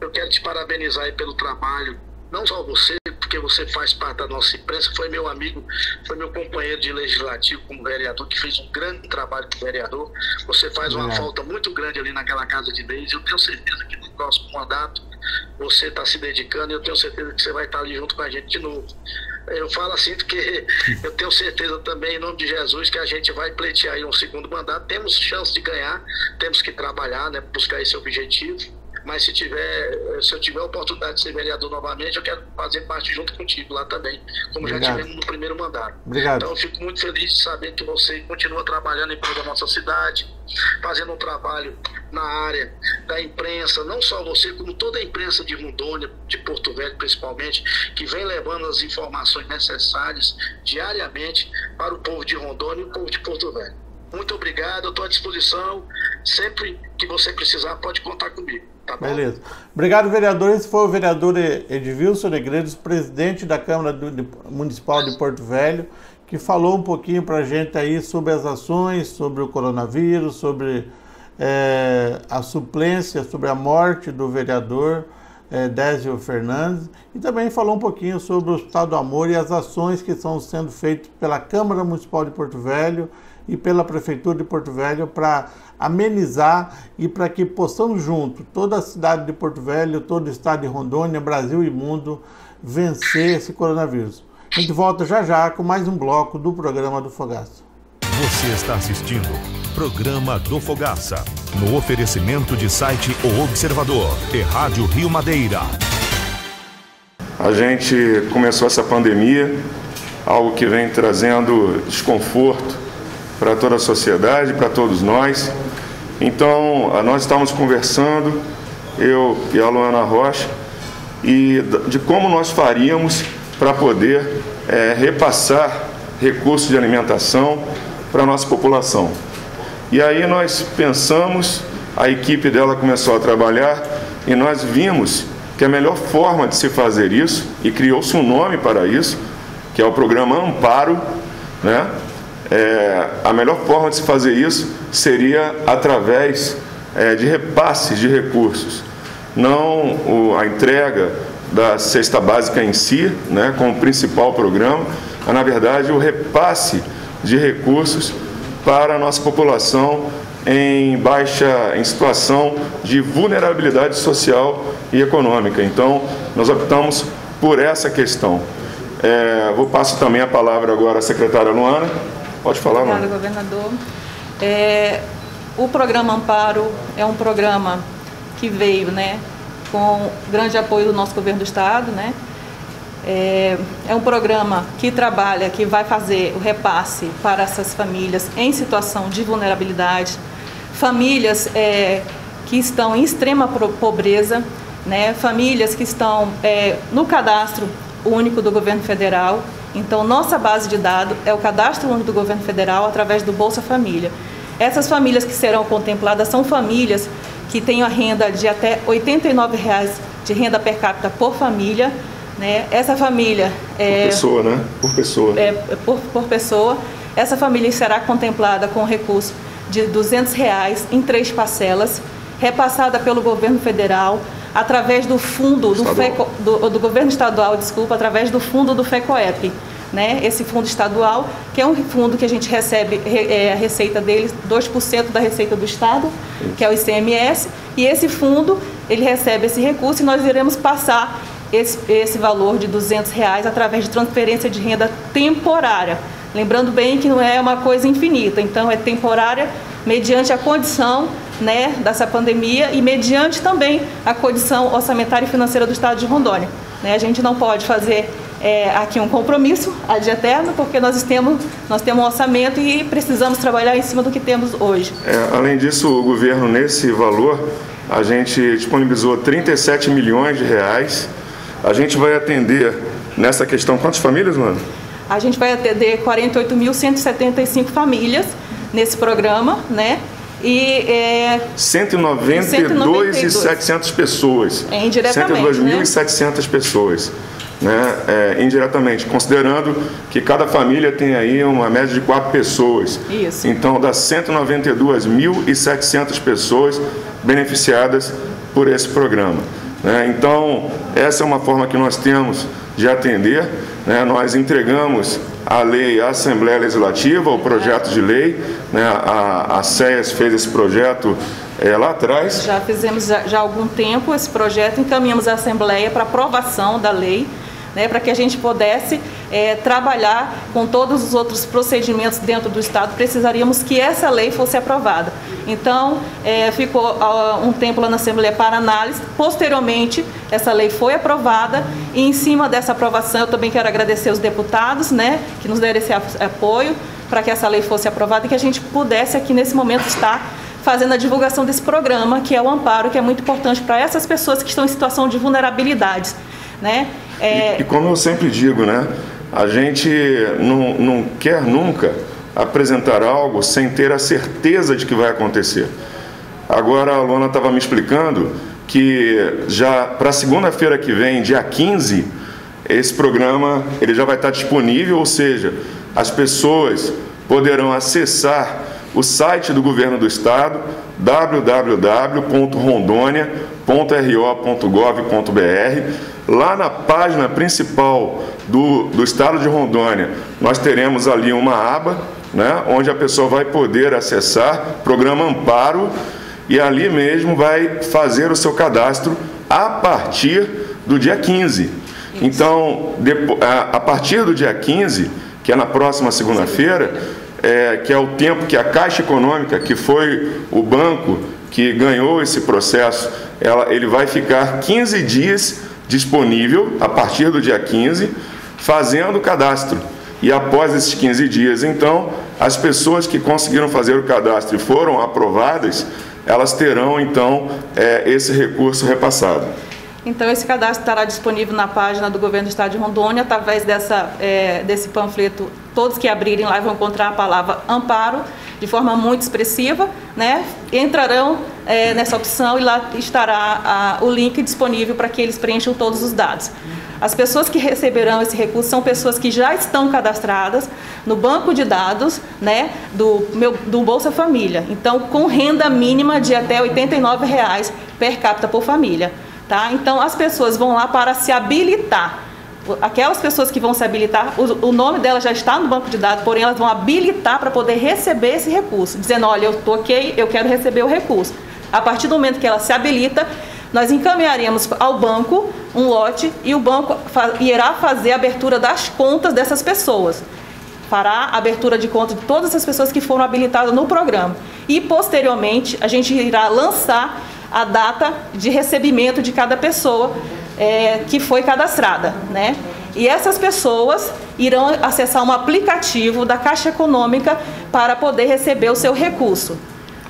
[SPEAKER 3] Eu quero te parabenizar pelo trabalho, não só você, porque você faz parte da nossa imprensa, foi meu amigo, foi meu companheiro de legislativo como vereador, que fez um grande trabalho como vereador. Você faz uma é. falta muito grande ali naquela casa de leis. Eu tenho certeza que no próximo mandato você está se dedicando e eu tenho certeza que você vai estar ali junto com a gente de novo. Eu falo assim porque eu tenho certeza também, em nome de Jesus, que a gente vai pleitear um segundo mandato. Temos chance de ganhar, temos que trabalhar, né, buscar esse objetivo mas se tiver, se eu tiver a oportunidade de ser vereador novamente, eu quero fazer parte junto contigo lá também, como Obrigado. já tivemos no primeiro mandato.
[SPEAKER 1] Obrigado.
[SPEAKER 3] Então eu fico muito feliz de saber que você continua trabalhando em prol da nossa cidade, fazendo um trabalho na área da imprensa, não só você, como toda a imprensa de Rondônia, de Porto Velho principalmente, que vem levando as informações necessárias diariamente para o povo de Rondônia e o povo de Porto Velho. Muito obrigado, eu estou à disposição. Sempre que você precisar, pode contar comigo. Tá
[SPEAKER 1] Beleza. Obrigado, vereador. Esse foi o vereador Edvilson Negreiros, presidente da Câmara Municipal de Porto Velho, que falou um pouquinho para a gente aí sobre as ações, sobre o coronavírus, sobre é, a suplência, sobre a morte do vereador é, Désio Fernandes e também falou um pouquinho sobre o Hospital do Amor e as ações que estão sendo feitas pela Câmara Municipal de Porto Velho e pela Prefeitura de Porto Velho para amenizar e para que possamos junto, toda a cidade de Porto Velho, todo o estado de Rondônia, Brasil e mundo, vencer esse coronavírus. A gente volta já já com mais um bloco do programa do Fogaça.
[SPEAKER 2] Você está assistindo Programa do Fogaça, no oferecimento de site O Observador e Rádio Rio Madeira.
[SPEAKER 4] A gente começou essa pandemia, algo que vem trazendo desconforto para toda a sociedade, para todos nós. Então, nós estávamos conversando, eu e a Luana Rocha, e de como nós faríamos para poder é, repassar recursos de alimentação para a nossa população. E aí nós pensamos, a equipe dela começou a trabalhar e nós vimos que a melhor forma de se fazer isso, e criou-se um nome para isso, que é o programa Amparo, né? É, a melhor forma de se fazer isso seria através é, de repasses de recursos, não o, a entrega da cesta básica em si, né, como principal programa, mas na verdade o repasse de recursos para a nossa população em baixa, em situação de vulnerabilidade social e econômica. Então, nós optamos por essa questão. É, vou passar também a palavra agora à secretária Luana. Pode falar,
[SPEAKER 5] Obrigada, governador. É, o programa Amparo é um programa que veio, né, com grande apoio do nosso governo do estado, né, é, é, um programa que trabalha, que vai fazer o repasse para essas famílias em situação de vulnerabilidade, famílias é, que estão em extrema pobreza, né, famílias que estão é, no cadastro único do governo federal. Então, nossa base de dados é o cadastro único do governo federal através do Bolsa Família. Essas famílias que serão contempladas são famílias que têm a renda de até 89 reais de renda per capita por família né? Essa família
[SPEAKER 4] é, por pessoa, né? Por pessoa.
[SPEAKER 5] É, por, por pessoa. Essa família será contemplada com recurso de 200 reais em três parcelas, repassada pelo governo federal através do fundo do, FECO, do, do, governo estadual, desculpa, através do fundo do FECOEP. Né? Esse fundo estadual, que é um fundo que a gente recebe é, a receita deles, 2% da receita do Estado, que é o ICMS, e esse fundo, ele recebe esse recurso e nós iremos passar esse, esse valor de 200 reais através de transferência de renda temporária. Lembrando bem que não é uma coisa infinita, então é temporária mediante a condição né, dessa pandemia e mediante também a condição orçamentária e financeira do Estado de Rondônia. Né, a gente não pode fazer é, aqui um compromisso ad eterno, porque nós temos, nós temos um orçamento e precisamos trabalhar em cima do que temos hoje.
[SPEAKER 4] É, além disso, o governo, nesse valor, a gente disponibilizou 37 milhões de reais a gente vai atender nessa questão quantas famílias, mano?
[SPEAKER 5] A gente vai atender 48.175 famílias nesse programa, né?
[SPEAKER 4] E é, 192.700 pessoas.
[SPEAKER 5] É, indiretamente.
[SPEAKER 4] 102.700 né? pessoas. Né, é, indiretamente, considerando que cada família tem aí uma média de quatro pessoas.
[SPEAKER 5] Isso.
[SPEAKER 4] Então, das 192.700 pessoas beneficiadas por esse programa. Né? Então, essa é uma forma que nós temos de atender. Né? Nós entregamos a lei à Assembleia Legislativa, o projeto de lei. Né? A, a fez esse projeto é, lá atrás.
[SPEAKER 5] Já fizemos já, já há algum tempo esse projeto, encaminhamos à Assembleia para aprovação da lei né, para que a gente pudesse é, trabalhar com todos os outros procedimentos dentro do Estado, precisaríamos que essa lei fosse aprovada. Então, é, ficou um tempo lá na Assembleia para análise, posteriormente, essa lei foi aprovada e, em cima dessa aprovação, eu também quero agradecer os deputados né, que nos deram esse apoio para que essa lei fosse aprovada e que a gente pudesse aqui nesse momento estar fazendo a divulgação desse programa, que é o Amparo, que é muito importante para essas pessoas que estão em situação de vulnerabilidades. Né?
[SPEAKER 4] É... E, e, como eu sempre digo, né, a gente não, não quer nunca apresentar algo sem ter a certeza de que vai acontecer. Agora a Luana estava me explicando que já para segunda-feira que vem, dia 15, esse programa ele já vai estar disponível, ou seja, as pessoas poderão acessar o site do governo do estado www.rondonia.ro.gov.br Lá na página principal do, do estado de Rondônia, nós teremos ali uma aba, né, onde a pessoa vai poder acessar programa Amparo e ali mesmo vai fazer o seu cadastro a partir do dia 15. Então, a partir do dia 15, que é na próxima segunda-feira, é, que é o tempo que a Caixa Econômica, que foi o banco que ganhou esse processo, ela, ele vai ficar 15 dias disponível, a partir do dia 15, fazendo o cadastro. E após esses 15 dias, então, as pessoas que conseguiram fazer o cadastro e foram aprovadas, elas terão, então, é, esse recurso repassado.
[SPEAKER 5] Então, esse cadastro estará disponível na página do Governo do Estado de Rondônia, através dessa, é, desse panfleto. Todos que abrirem lá vão encontrar a palavra amparo, de forma muito expressiva, né? entrarão é, nessa opção e lá estará a, o link disponível para que eles preencham todos os dados. As pessoas que receberão esse recurso são pessoas que já estão cadastradas no banco de dados né, do, meu, do Bolsa Família. Então, com renda mínima de até R$ 89,00 per capita por família. Tá? Então, as pessoas vão lá para se habilitar. Aquelas pessoas que vão se habilitar, o, nome delas já está no banco de dados, porém elas vão habilitar para poder receber esse recurso, dizendo: olha, eu estou ok, eu quero receber o recurso. A partir do momento que ela se habilita, nós encaminharemos ao banco um lote e o banco irá fazer a abertura das contas dessas pessoas. Fará a abertura de conta de todas as pessoas que foram habilitadas no programa. E, posteriormente, a gente irá lançar a data de recebimento de cada pessoa é, que foi cadastrada, né? E essas pessoas irão acessar um aplicativo da Caixa Econômica para poder receber o seu recurso.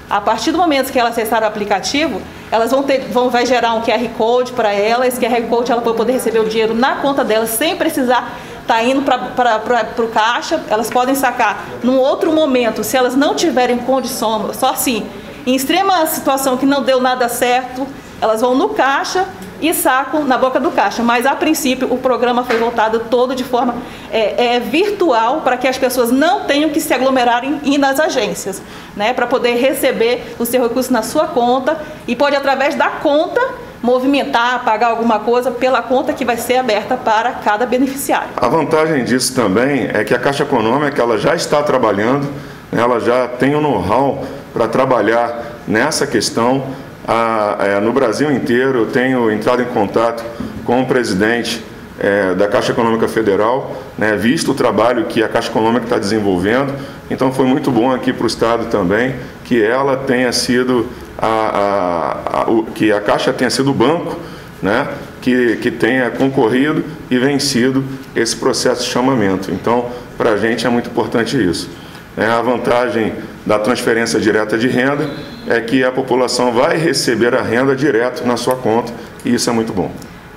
[SPEAKER 5] A partir do momento que ela acessar o aplicativo, elas vão ter, vão, vai gerar um QR Code para ela, esse QR Code ela vai poder receber o dinheiro na conta dela sem precisar estar tá indo para o caixa, elas podem sacar num outro momento, se elas não tiverem condição, só assim, em extrema situação que não deu nada certo, elas vão no caixa e sacam na boca do caixa. Mas, a princípio, o programa foi voltado todo de forma é, é, virtual para que as pessoas não tenham que se aglomerarem e ir nas agências, né, para poder receber o seu recurso na sua conta e pode, através da conta, movimentar, pagar alguma coisa pela conta que vai ser aberta para cada beneficiário.
[SPEAKER 4] A vantagem disso também é que a Caixa Econômica ela já está trabalhando, né, ela já tem o um know-how para trabalhar nessa questão. Ah, é, no Brasil inteiro, eu tenho entrado em contato com o presidente é, da Caixa Econômica Federal, né, visto o trabalho que a Caixa Econômica está desenvolvendo. Então, foi muito bom aqui para o Estado também que ela tenha sido, a, a, a, o, que a Caixa tenha sido o banco né, que, que tenha concorrido e vencido esse processo de chamamento. Então, para a gente é muito importante isso. É, a vantagem da transferência direta de renda é que a população vai receber a renda direto na sua conta e isso é muito bom.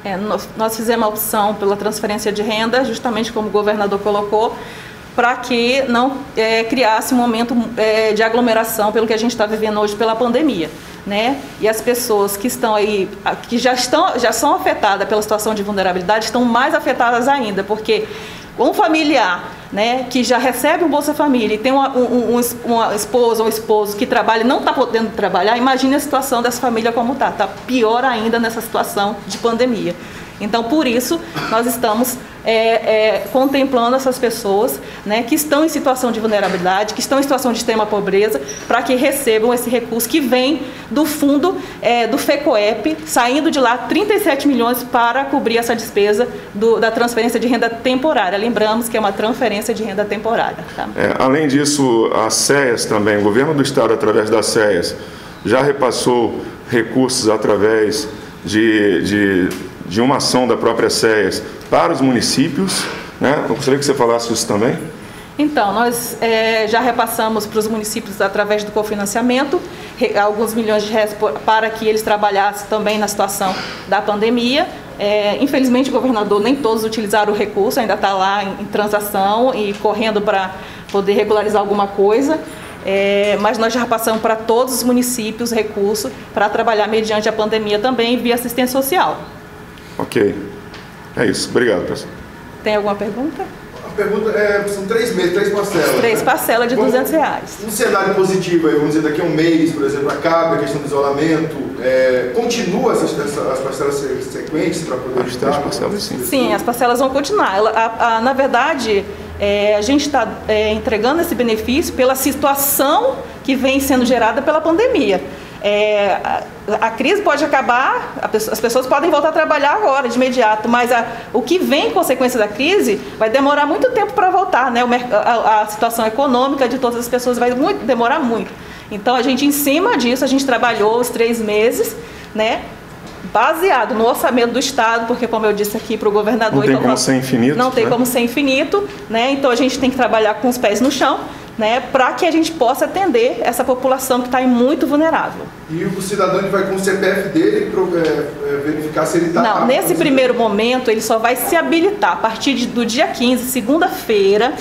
[SPEAKER 5] É, nós fizemos a opção pela transferência de renda, justamente como o governador colocou, para que não é, criasse um momento é, de aglomeração pelo que a gente está vivendo hoje pela pandemia. Né? E as pessoas que estão aí, que já, estão, já são afetadas pela situação de vulnerabilidade, estão mais afetadas ainda, porque um familiar né, que já recebe o Bolsa Família e tem uma, um, um, uma esposa ou um esposo que trabalha e não está podendo trabalhar, imagine a situação dessa família como está. Está pior ainda nessa situação de pandemia. Então, por isso, nós estamos é, é, contemplando essas pessoas né, que estão em situação de vulnerabilidade, que estão em situação de extrema pobreza, para que recebam esse recurso que vem do fundo é, do FECOEP, saindo de lá 37 milhões para cobrir essa despesa do, da transferência de renda temporária. Lembramos que é uma transferência de renda temporária. Tá?
[SPEAKER 4] É, além disso, a SEAS também, o governo do Estado, através da SEAS, já repassou recursos através de, de de uma ação da própria SEAS para os municípios. Né? Eu gostaria que você falasse isso também.
[SPEAKER 5] Então, nós é, já repassamos para os municípios através do cofinanciamento alguns milhões de reais para que eles trabalhassem também na situação da pandemia. É, infelizmente, o governador nem todos utilizaram o recurso, ainda está lá em, em, transação e correndo para poder regularizar alguma coisa. É, mas nós já passamos para todos os municípios recursos para trabalhar mediante a pandemia também via assistência social.
[SPEAKER 4] Ok. É isso. Obrigado, pessoal.
[SPEAKER 5] Tem alguma pergunta?
[SPEAKER 6] A pergunta é, são três meses, três parcelas.
[SPEAKER 5] Três
[SPEAKER 6] né?
[SPEAKER 5] parcelas de Bom, 200 reais.
[SPEAKER 6] Um cenário positivo aí, vamos dizer, daqui a um mês, por exemplo, acaba a questão do isolamento, é, continua essas, as parcelas sequentes para poder
[SPEAKER 4] As três parcelas, sim.
[SPEAKER 5] Sim, as parcelas vão continuar. Ela, a, a, na verdade, é, a gente está é, entregando esse benefício pela situação que vem sendo gerada pela pandemia. É, a, a, crise pode acabar, a, as pessoas podem voltar a trabalhar agora, de imediato, mas a, o que vem em consequência da crise vai demorar muito tempo para voltar, né? O, a, situação econômica de todas as pessoas vai muito, demorar muito. Então, a gente, em cima disso, a gente trabalhou os três meses, né? baseado no orçamento do Estado, porque como eu disse aqui para o governador... Não
[SPEAKER 4] tem então, como ser infinito.
[SPEAKER 5] Não tem
[SPEAKER 4] né?
[SPEAKER 5] como ser infinito, né? então a gente tem que trabalhar com os pés no chão, né, para que a gente possa atender essa população que está muito vulnerável.
[SPEAKER 6] E o cidadão vai com o CPF dele para é, é, verificar se ele está...
[SPEAKER 5] Não, nesse primeiro momento ele só vai se habilitar a partir de, do dia 15, segunda-feira,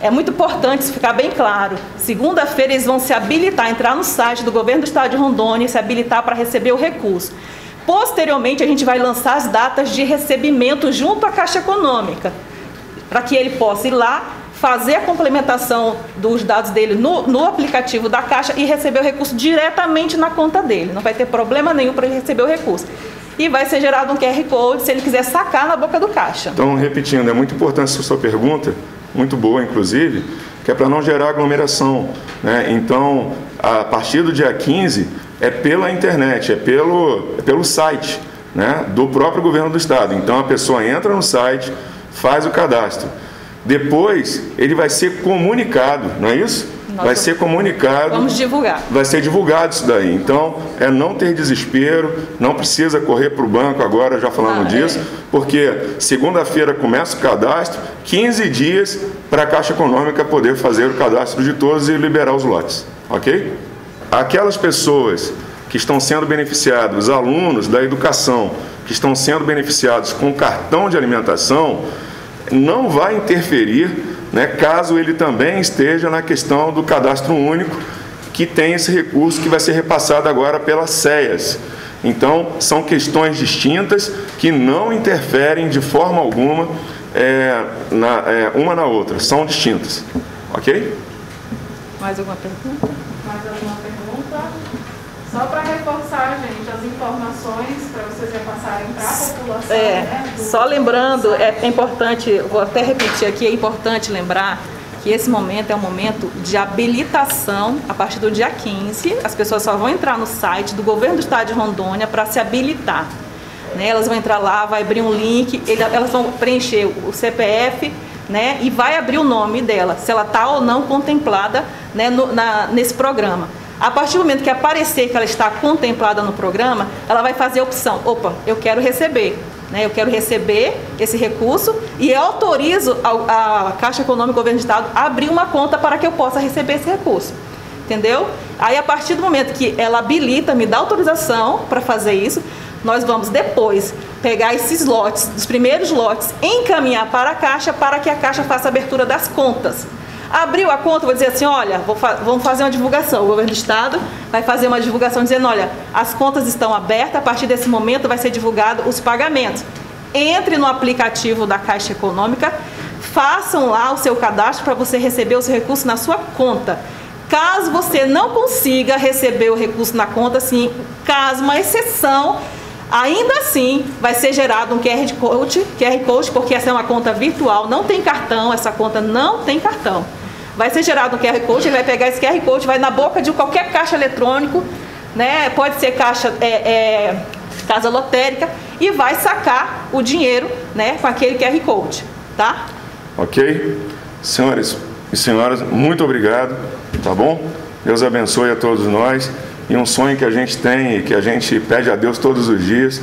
[SPEAKER 5] é muito importante isso ficar bem claro. Segunda-feira eles vão se habilitar, entrar no site do governo do estado de Rondônia e se habilitar para receber o recurso. Posteriormente, a gente vai lançar as datas de recebimento junto à Caixa Econômica, para que ele possa ir lá, fazer a complementação dos dados dele no, no, aplicativo da Caixa e receber o recurso diretamente na conta dele. Não vai ter problema nenhum para ele receber o recurso. E vai ser gerado um QR Code se ele quiser sacar na boca do caixa.
[SPEAKER 4] Então, repetindo, é muito importante essa sua pergunta, muito boa, inclusive, que é para não gerar aglomeração. Né? Então, a partir do dia 15, é pela internet, é pelo, é pelo site né, do próprio governo do estado. Então a pessoa entra no site, faz o cadastro. Depois ele vai ser comunicado, não é isso? Vai ser comunicado.
[SPEAKER 5] Vamos divulgar.
[SPEAKER 4] Vai ser divulgado isso daí. Então, é não ter desespero, não precisa correr para o banco agora já falando ah, disso, é. porque segunda-feira começa o cadastro, 15 dias para a Caixa Econômica poder fazer o cadastro de todos e liberar os lotes. Ok? aquelas pessoas que estão sendo beneficiados, alunos da educação, que estão sendo beneficiados com cartão de alimentação, não vai interferir, né, caso ele também esteja na questão do cadastro único, que tem esse recurso que vai ser repassado agora pelas CEAS. Então, são questões distintas que não interferem de forma alguma é, na, é, uma na outra, são distintas. Ok?
[SPEAKER 5] Mais alguma pergunta? Mais alguma pergunta? Só para reforçar, gente, as informações para vocês repassarem para a população. É, né, só lembrando, é, é importante, vou até repetir aqui, é importante lembrar que esse momento é um momento de habilitação a partir do dia 15. As pessoas só vão entrar no site do governo do estado de Rondônia para se habilitar. Né? Elas vão entrar lá, vai abrir um link, elas vão preencher o CPF né? e vai abrir o nome dela, se ela está ou não contemplada né, no, na, nesse programa. A partir do momento que aparecer que ela está contemplada no programa, ela vai fazer a opção: opa, eu quero receber. Né, eu quero receber esse recurso e autorizo a, a Caixa Econômica e Governo do Estado a abrir uma conta para que eu possa receber esse recurso. Entendeu? Aí, a partir do momento que ela habilita, me dá autorização para fazer isso, nós vamos depois pegar esses lotes, os primeiros lotes, encaminhar para a Caixa para que a Caixa faça a abertura das contas. Abriu a conta, vou dizer assim, olha, fa vamos fazer uma divulgação. O governo do estado vai fazer uma divulgação dizendo, olha, as contas estão abertas, a partir desse momento vai ser divulgado os pagamentos. Entre no aplicativo da Caixa Econômica, façam lá o seu cadastro para você receber os recursos na sua conta. Caso você não consiga receber o recurso na conta, sim, caso uma exceção, Ainda assim, vai ser gerado um QR Code, QR Code, porque essa é uma conta virtual, não tem cartão, essa conta não tem cartão. Vai ser gerado um QR Code, ele vai pegar esse QR Code, vai na boca de qualquer caixa eletrônico, né? pode ser caixa, é, é, casa lotérica, e vai sacar o dinheiro né, com aquele QR Code. Tá?
[SPEAKER 4] Ok? Senhores e senhoras, muito obrigado, tá bom? Deus abençoe a todos nós. E um sonho que a gente tem e que a gente pede a Deus todos os dias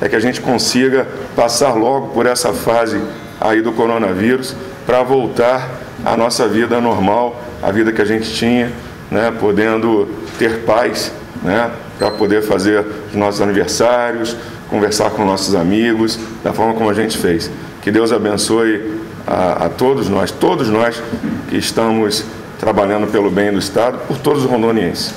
[SPEAKER 4] é que a gente consiga passar logo por essa fase aí do coronavírus para voltar à nossa vida normal, a vida que a gente tinha, né, podendo ter paz, né, para poder fazer os nossos aniversários, conversar com nossos amigos, da forma como a gente fez. Que Deus abençoe a, a todos nós, todos nós que estamos trabalhando pelo bem do Estado, por todos os rondonienses.